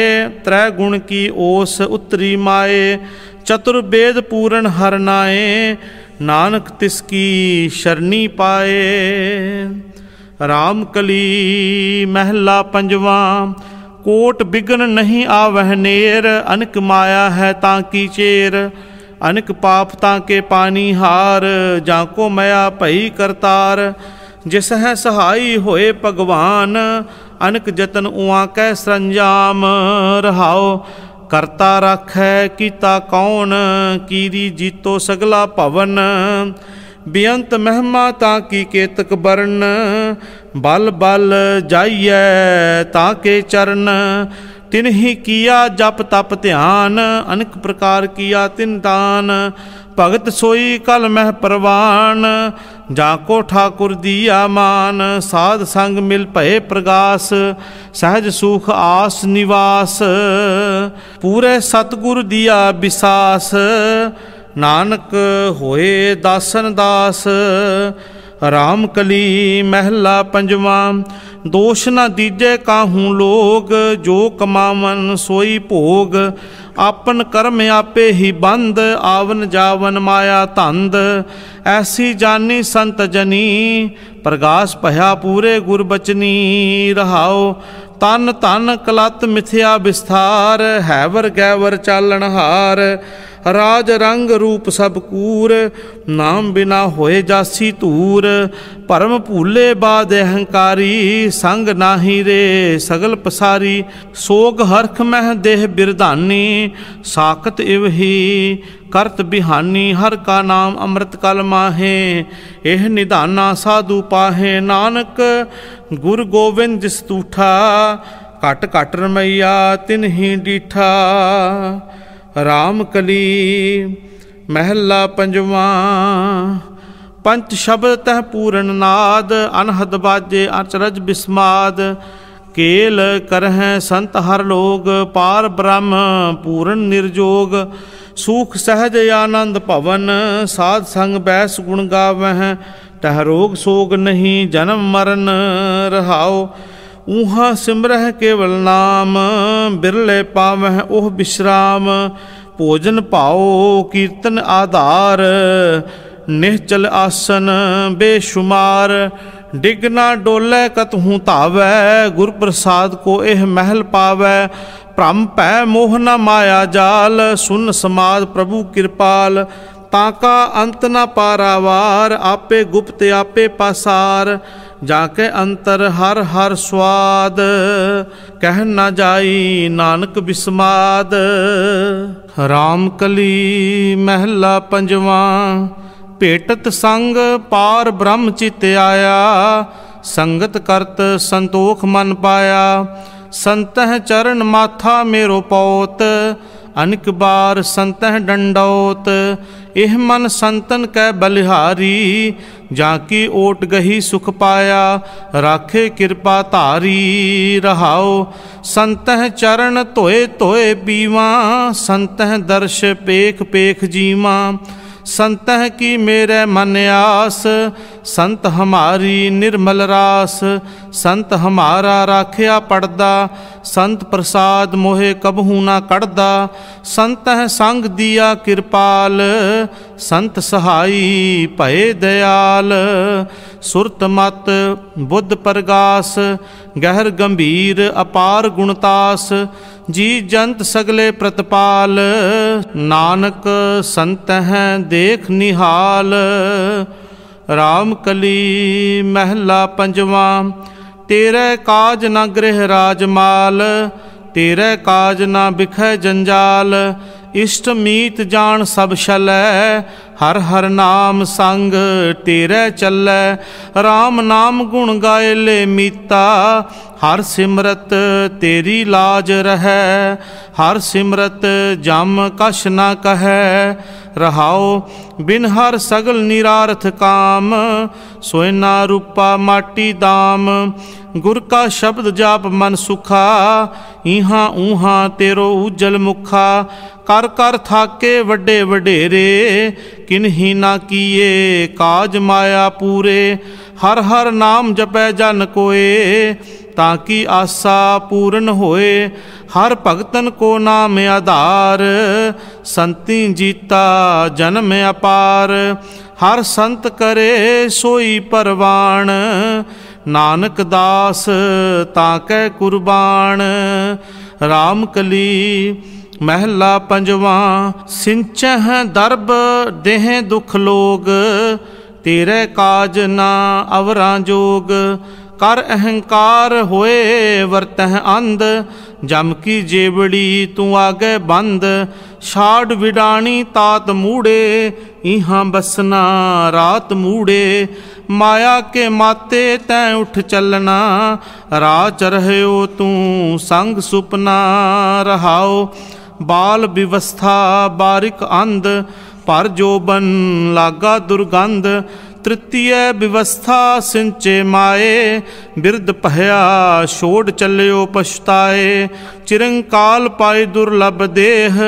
त्रै गुण की ओस उत्तरी माए। चतुर्वेद पूरण हर नाए, नानक तिसकी शरणी पाए। राम कली महला पंजवा कोट बिघन नहीं आवहनेर अनक माया है ताकी चेर। अनक पाप ताके पानी हार, जाको मया पई करतार। जिसह सहाय होए भगवान, अनक जतन उआ कै संजाम। रहाओ, करता राखै कीता कौन, कीरी जीतो सगला भवन। बेअंत महिमा ताकी केतक बरन बल बल जाइए ताके चरण तिन ही किया जप तप ध्यान अनेक प्रकार किया तिन दान भगत सोई कल मह प्रवान जाको ठाकुर दिया मान साध संग मिल भय प्रगास सहज सुख आस निवास पूरे सतगुर दिया विसास ਭਏ ਪ੍ਰਗਾਸ ਸਹਿਜ ਸੁਖ ਆਸ ਨਿਵਾਸ ਪੂਰੇ ਸਤਗੁਰ ਦੀਆ ਵਿਸਾਸ ਨਾਨਕ ਹੋਏ ਦਾਸਨ ਦਾਸ ਰਾਮ ਕਲੀ ਮਹਿਲਾ ਪੰਜਵਾ ਦੋਸ਼ ਨਾ ਦੀਜੇ ਕਾਹੂ ਲੋਗ ਜੋ ਕਮਾਵਨ ਸੋਈ ਭੋਗ ਆਪਨ ਕਰਮ ਆਪੇ ਹੀ ਬੰਦ ਆਵਨ ਜਾਵਨ ਮਾਇਆ ਧੰਦ ਐਸੀ ਜਾਨੀ ਸੰਤ ਜਨੀ ਪ੍ਰਗਾਸ ਭਇਆ ਪੂਰੇ ਗੁਰ ਬਚਨੀ ਰਹਾਓ ਤਨ ਤਨ ਕਲਤ ਮਿਥਿਆ ਵਿਸਥਾਰ ਹੈਵਰ ਗੈਵਰ ਚਾਲਣ ਹਾਰ ਰਾਜ ਰੰਗ ਰੂਪ ਸਭ ਕੂਰ, ਨਾਮ ਬਿਨਾ ਹੋਏ ਜਾਸੀ ਧੂਰ। ਪਰਮ ਭੂਲੇ ਬਾਦ ਅਹੰਕਾਰੀ, ਸੰਗ ਨਾਹੀ ਰੇ ਸਗਲ ਪਸਾਰੀ। ਸੋਗ ਹਰਖ ਮਹਿ ਦੇਹ ਬਿਰਧਾਨੀ, ਸਾਖਤ ਇਵਹੀ ਕਰਤ ਬਿਹਾਨੀ। ਹਰ ਕਾ ਨਾਮ ਅੰਮ੍ਰਿਤ ਕਲ ਮਾਹੇ, ਇਹ ਨਿਧਾਨਾ ਸਾਧੂ ਪਾਹੇ। ਨਾਨਕ, ਗੁਰ ਗੋਬਿੰਦ ਜਿਸ ਤੂਠਾ, ਘਟ ਘਟ ਰਮਈਆ ਤਿਨ ਹੀ ਡੀਠਾ। ਰਾਮ ਕਲੀ, ਮਹਿਲਾ ਪੰਜਵਾਂ। ਪੰਚ ਸ਼ਬਦ ਤਹ ਪੂਰਨ ਨਾਦ, ਅਨਹਦ ਬਾਜੇ ਅਚਰਜ ਬਿਸਮਾਦ। ਕੇਲ ਕਰਹਿ ਸੰਤ ਹਰ ਲੋਗ, ਪਾਰ ਬ੍ਰਹਮ ਪੂਰਨ ਨਿਰਜੋਗ। ਸੁਖ ਸਹਜ ਆਨੰਦ ਭਵਨ, ਸਾਧ ਸੰਗ ਬੈਸ ਗੁਣ ਗਾਵਹਿ। ਤਹ ਰੋਗ ਸੋਗ ਨਹੀਂ ਜਨਮ ਮਰਨ ਰਹਾਓ ऊहा सिमरह केवल नाम, बिरले पावह ओह विश्राम भोजन पाओ, कीर्तन आधार निहचल आसन बेशुमार। डिग ना डोले कतहू तावै गुर प्रसाद को एह महल पावै। भ्रम पै मोह न माया जाल, सुन समाद प्रभु कृपाल ताका अंत न पारावार, आपे गुप्त आपे पासार। जाके अंतर हर हर स्वाद। कह न जाई नानक बिस्माद। राम कली महला पंजवा, भेटत संग पार ब्रह्म चित आया। संगत करत संतोख मन पाया। संत चरण माथा मेरो पौत। अनक बार संतह डंडौत एह मन संतन कै बलिहारी जाकी ओट गही सुख पाया राखे कृपा तारी रहाओ संतह चरण धोए धोए पीवा संतह दर्श पेख पेख जीवा संत की मेरे मन आस, संत हमारी निर्मल रास। संत हमारा राखिया पड़दा, संत प्रसाद मोहे कबहू ना कड़दा। संत संग दिया कृपाल संत सहाई पय दयाल। सुरत मत बुद्ध प्रगास, गहर गंभीर अपार गुणतास जी जंत सगले प्रतपाल नानक संत हैं देख निहाल राम कली महला पंजवा तेरे काज न गृह राजमाल तेरे काज न बिखय जंजाल इष्ट मीत जान सब शलै ਹਰ ਹਰ ਨਾਮ ਸੰਗ ਤੇਰੇ ਚੱਲੈ RAM ਨਾਮ ਗੁਣ ਗਾਏ ਲੈ ਮੀਤਾ ਹਰ ਸਿਮਰਤ ਤੇਰੀ ਲਾਜ ਰਹੈ ਹਰ ਸਿਮਰਤ ਜਮ ਕਛ ਨਾ ਕਹੈ ਰਹਾਉ ਬਿਨ ਹਰ ਸਗਲ ਨਿਰਾਰਥ ਕਾਮ ਸੋਇਨਾ ਰੂਪਾ ਮਾਟੀ ਦਾਮ ਗੁਰ ਕਾ ਸ਼ਬਦ ਜਾਪ ਮਨ ਸੁਖਾ ਇਹਾਂ ਊਹਾਂ ਤੇਰੋ ਉਜਲ ਮੁਖਾ ਕਰ ਕਰ ਥਾਕੇ ਵੱਡੇ ਵਡੇਰੇ किन्हीं ना किए काज माया पूरे। हर हर नाम जपै जन कोए, ताकि आशा पूर्ण होए। हर भगतन को नाम आधार, संति जीता जन्म अपार। हर संत करे सोई परवान नानक दास ताकै कुर्बान राम कली ਮਹਿਲਾ ਪੰਜਵਾ ਸਿੰਚਹ ਦਰਬ ਦੇਹ ਦੁਖ ਲੋਗ ਤੇਰੇ ਕਾਜ ਨਾ ਅਵਰਾਂ ਜੋਗ ਕਰ ਅਹੰਕਾਰ ਹੋਏ ਵਰਤਹ ਅੰਧ ਜਮ ਕੀ ਜੇਵੜੀ ਤੂੰ ਆਗੇ ਬੰਦ ਛਾੜ ਵਿਡਾਣੀ ਤਾਤ ਮੂੜੇ ਇਹਾਂ ਬਸਨਾ ਰਾਤ ਮੂੜੇ ਮਾਇਆ ਕੇ ਮਾਤੇ ਤੈ ਉਠ ਚੱਲਣਾ ਰਾਹ ਚ ਰਹਿਓ ਤੂੰ ਸੰਗ ਸੁਪਨਾ ਰਹਾਓ ਬਾਲ ਵਿਵਸਥਾ ਬਾਰਿਕ ਅੰਧ ਪਰ ਜੋਬਨ ਲਾਗਾ ਦੁਰਗੰਧ ਤ੍ਰਿਤੀਯ ਵਿਵਸਥਾ ਸਿੰਚੇ ਮਾਏ ਬਿਰਧ ਪਹਿਆ ਛੋੜ ਚੱਲਿਓ ਪਛਤਾਏ ਚਿਰੰਕਾਲ ਪਾਏ ਦੁਰਲਭ ਦੇਹ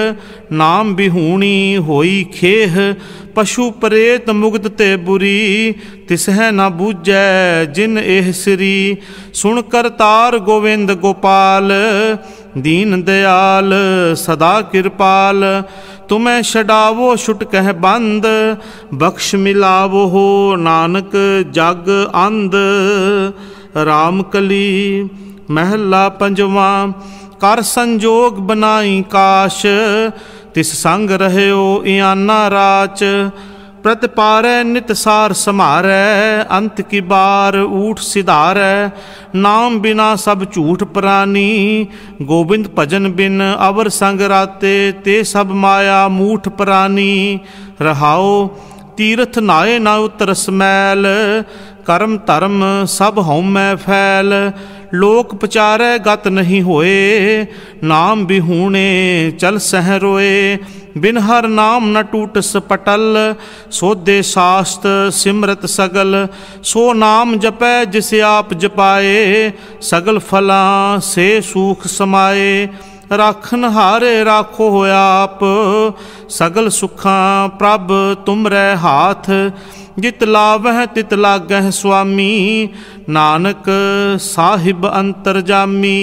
ਨਾਮ ਬਿਹੂਣੀ ਹੋਈ ਖੇਹ ਪਸ਼ੂ ਪ੍ਰੇਤ ਮੁਗਧ ਤੇ ਬੁਰੀ ਤਿਸਹਿ ਨਾ ਬੂਝੈ ਜਿਨ ਇਹ ਸ੍ਰੀ ਸੁਣ ਕਰਤਾਰ ਗੋਵਿੰਦ ਗੋਪਾਲ दीन दयाल, सदा कृपाल। तुम्हें छडावो छुट कह बंद। बख्श मिलावो हो, नानक, जग अंध। राम कली, महला पंजवा। कर संजोग बनाई काश। तिस संग रहे हो इयाना राच प्रतिपारै नित सार समारै अंत की बार ऊठ सिधारै नाम बिना सब झूठ प्राणी गोविंद भजन बिन अवर संग राते ते सब माया मूठ प्राणी रहाओ ਤੀਰਥ ਨਾਏ ਨਾ ਉਤਰ ਸਮੈਲ ਕਰਮ ਧਰਮ ਸਭ ਹਉਮੈ ਫੈਲ ਲੋਕ ਪਚਾਰੈ ਗਤ ਨਹੀਂ ਹੋਏ ਨਾਮ ਬਿਹੂਣੇ ਚਲ ਸਹਿ ਰੋਏ ਬਿਨ ਹਰ ਨਾਮ ਨ ਟੂਟਸ ਪਟਲ ਸੋਦੇ ਸਾਸਤ ਸਿਮਰਤ ਸਗਲ ਸੋ ਨਾਮ ਜਪੈ ਜਿਸ ਆਪ ਜਪਾਏ ਸਗਲ ਫਲਾਂ ਸੇ ਸੂਖ ਸਮਾਏ ਰਾਖਨ ਹਾਰੇ ਰਾਖੋ ਹੋਇਆ ਆਪ ਸਗਲ ਸੁਖਾਂ ਪ੍ਰਭ ਤੁਮਰੇ ਹਾਥ ਜਿਤ ਲਾਵਹਿ ਤਿਤ ਲਾਗਹਿ ਸੁਆਮੀ ਨਾਨਕ ਸਾਹਿਬ ਅੰਤਰਜਾਮੀ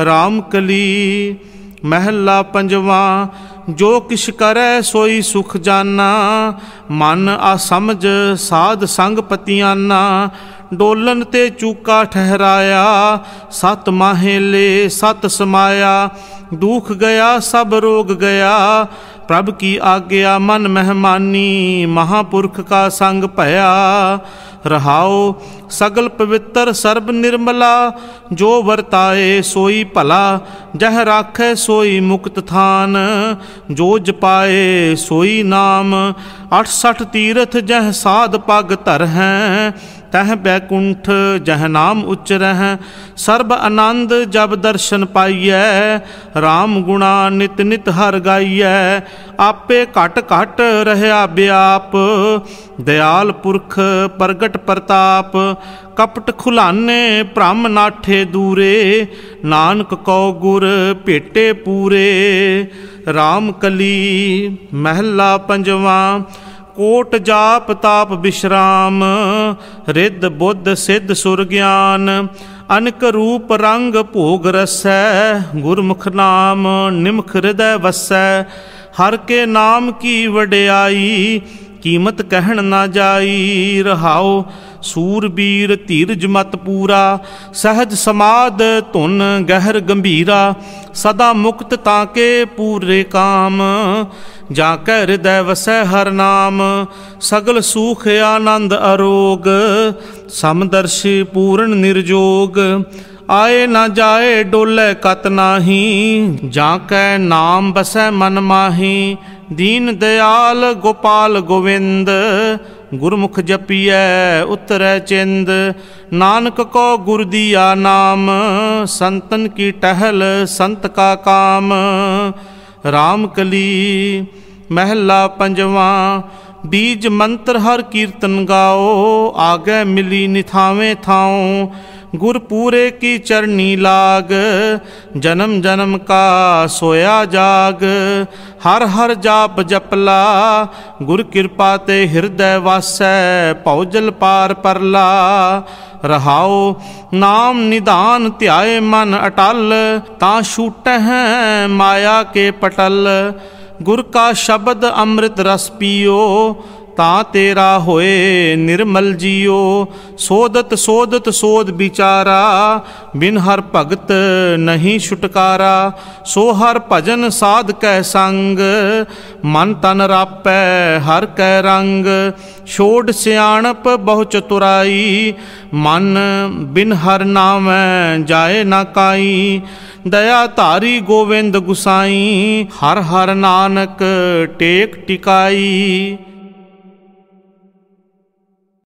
RAM ਕਲੀ ਮਹਿਲਾ ਪੰਜਵਾ ਜੋ ਕਿਛ ਕਰੈ ਸੋਈ ਸੁਖ ਜਾਨਾ ਮਨ ਆ ਸਮਝ ਸਾਧ ਸੰਗ ਪਤਿਆਨਾ डोलन ते चूका ठहराया सत माहे ले सत समाया दुख गया सब रोग गया प्रभ की आज्ञा मन मेहमानी महापुरख का संग भया रहाओ सगल पवित्र सर्व निर्मला जो वरताए सोई भला जह राखै सोई मुक्त थान जो जपाए सोई नाम अठ सठ तीर्थ जह साध पग धर हैं तह बैकुंठ जह नाम उच्चर रह सर्ब आनंद जब दर्शन पाइय राम गुणा नित नित हर गाइय ਆਪੇ ਘਟ ਘਟ ਰਹਿਆ ਬਿਆਪ ਦਿਆਲ ਪੁਰਖ ਪ੍ਰਗਟ ਪ੍ਰਤਾਪ ਕਪਟ ਖੁਲਾਨੇ ਭ੍ਰਮ ਨਾਠੇ ਦੂਰੇ ਨਾਨਕ ਕਉ ਗੁਰ ਭੇਟੇ ਪੂਰੇ RAM ਕਲੀ ਮਹਿਲਾ ਪੰਜਵਾ ਕੋਟ ਜਾਪ ਤਾਪ ਬਿਸ਼ਰਾਮ ਰਿੱਧ ਬੁੱਧ ਸਿੱਧ ਸੁਰ ਗਿਆਨ ਅਨਕ ਰੂਪ ਰੰਗ ਭੋਗ ਰਸੈ, ਗੁਰਮੁਖ ਨਾਮ ਨਿਮਖ ਹਿਰਦੈ ਵਸੈ। ਹਰ ਕੇ ਨਾਮ ਕੀ ਵਡਿਆਈ ਕੀਮਤ ਕਹਿਣ ਨਾ ਜਾਈ ਰਹਾਓ ਸੂਰਬੀਰ ਧੀਰਜ ਮਤ ਪੂਰਾ ਸਹਜ ਸਮਾਦ ਧੁਨ ਗਹਿਰ ਗੰਭੀਰਾ ਸਦਾ ਮੁਕਤ ਤਾਂ ਕੇ ਪੂਰੇ ਕਾਮ ਜਾ ਕੈ ਹਿਰਦੈ ਵਸੈ ਹਰ ਨਾਮ ਸਗਲ ਸੂਖ ਆਨੰਦ ਅਰੋਗ ਸਮਦਰਸ਼ੀ ਪੂਰਨ ਨਿਰਜੋਗ ਆਏ ਨਾ ਜਾਏ ਡੋਲੇ ਕਤ ਨਾਹੀ ਜਾਂ ਕੈ ਨਾਮ ਬਸੈ ਮਨ ਮਾਹੀ ਦੀਨ ਦਿਆਲ ਗੋਪਾਲ ਗੋਵਿੰਦ ਗੁਰਮੁਖ ਜਪੀਐ ਉਤਰੈ ਚਿੰਦ ਨਾਨਕ ਕੋ ਗੁਰ ਦੀਆ ਨਾਮ ਸੰਤਨ ਕੀ ਟਹਿਲ ਸੰਤ ਕਾ ਕਾਮ RAM ਕਲੀ ਮਹਿਲਾ ਪੰਜਵਾਂ ਬੀਜ ਮੰਤਰ ਹਰ ਕੀਰਤਨ ਗਾਓ ਆਗੇ ਮਿਲੀ ਨਿਥਾਵੇਂ ਥਾਉ गुरपुरे की चरनी लाग। जन्म जन्म का सोया जाग। हर हर जाप जपला। गुर कृपा ते हृदय वासै पौजल पार परला। रहाओ, नाम निदान त्याय मन अटल। ता छूट हैं माया के पटल। गुर का शब्द अमृत रस पियो। ਤਾਂ ਤੇਰਾ ਹੋਏ ਨਿਰਮਲ ਜੀਓ ਸੋਦਤ ਸੋਦਤ ਸੋਦ ਵਿਚਾਰਾ ਬਿਨ ਹਰ ਭਗਤ ਨਹੀਂ ਛੁਟਕਾਰਾ ਸੋ ਹਰ ਭਜਨ ਸਾਧ ਕੈ ਸੰਗ ਮਨ ਤਨ ਰਾਪੈ ਹਰ ਕੈ ਰੰਗ ਛੋੜ ਸਿਆਣਪ ਬਹੁ ਚਤੁਰਾਈ ਮਨ ਬਿਨ ਹਰ ਨਾਮੈ ਜਾਏ ਨਾ ਕਾਈ ਦਇਆ ਧਾਰੀ ਗੋਵਿੰਦ ਗੁਸਾਈ ਹਰ ਹਰ ਨਾਨਕ ਟੇਕ ਟਿਕਾਈ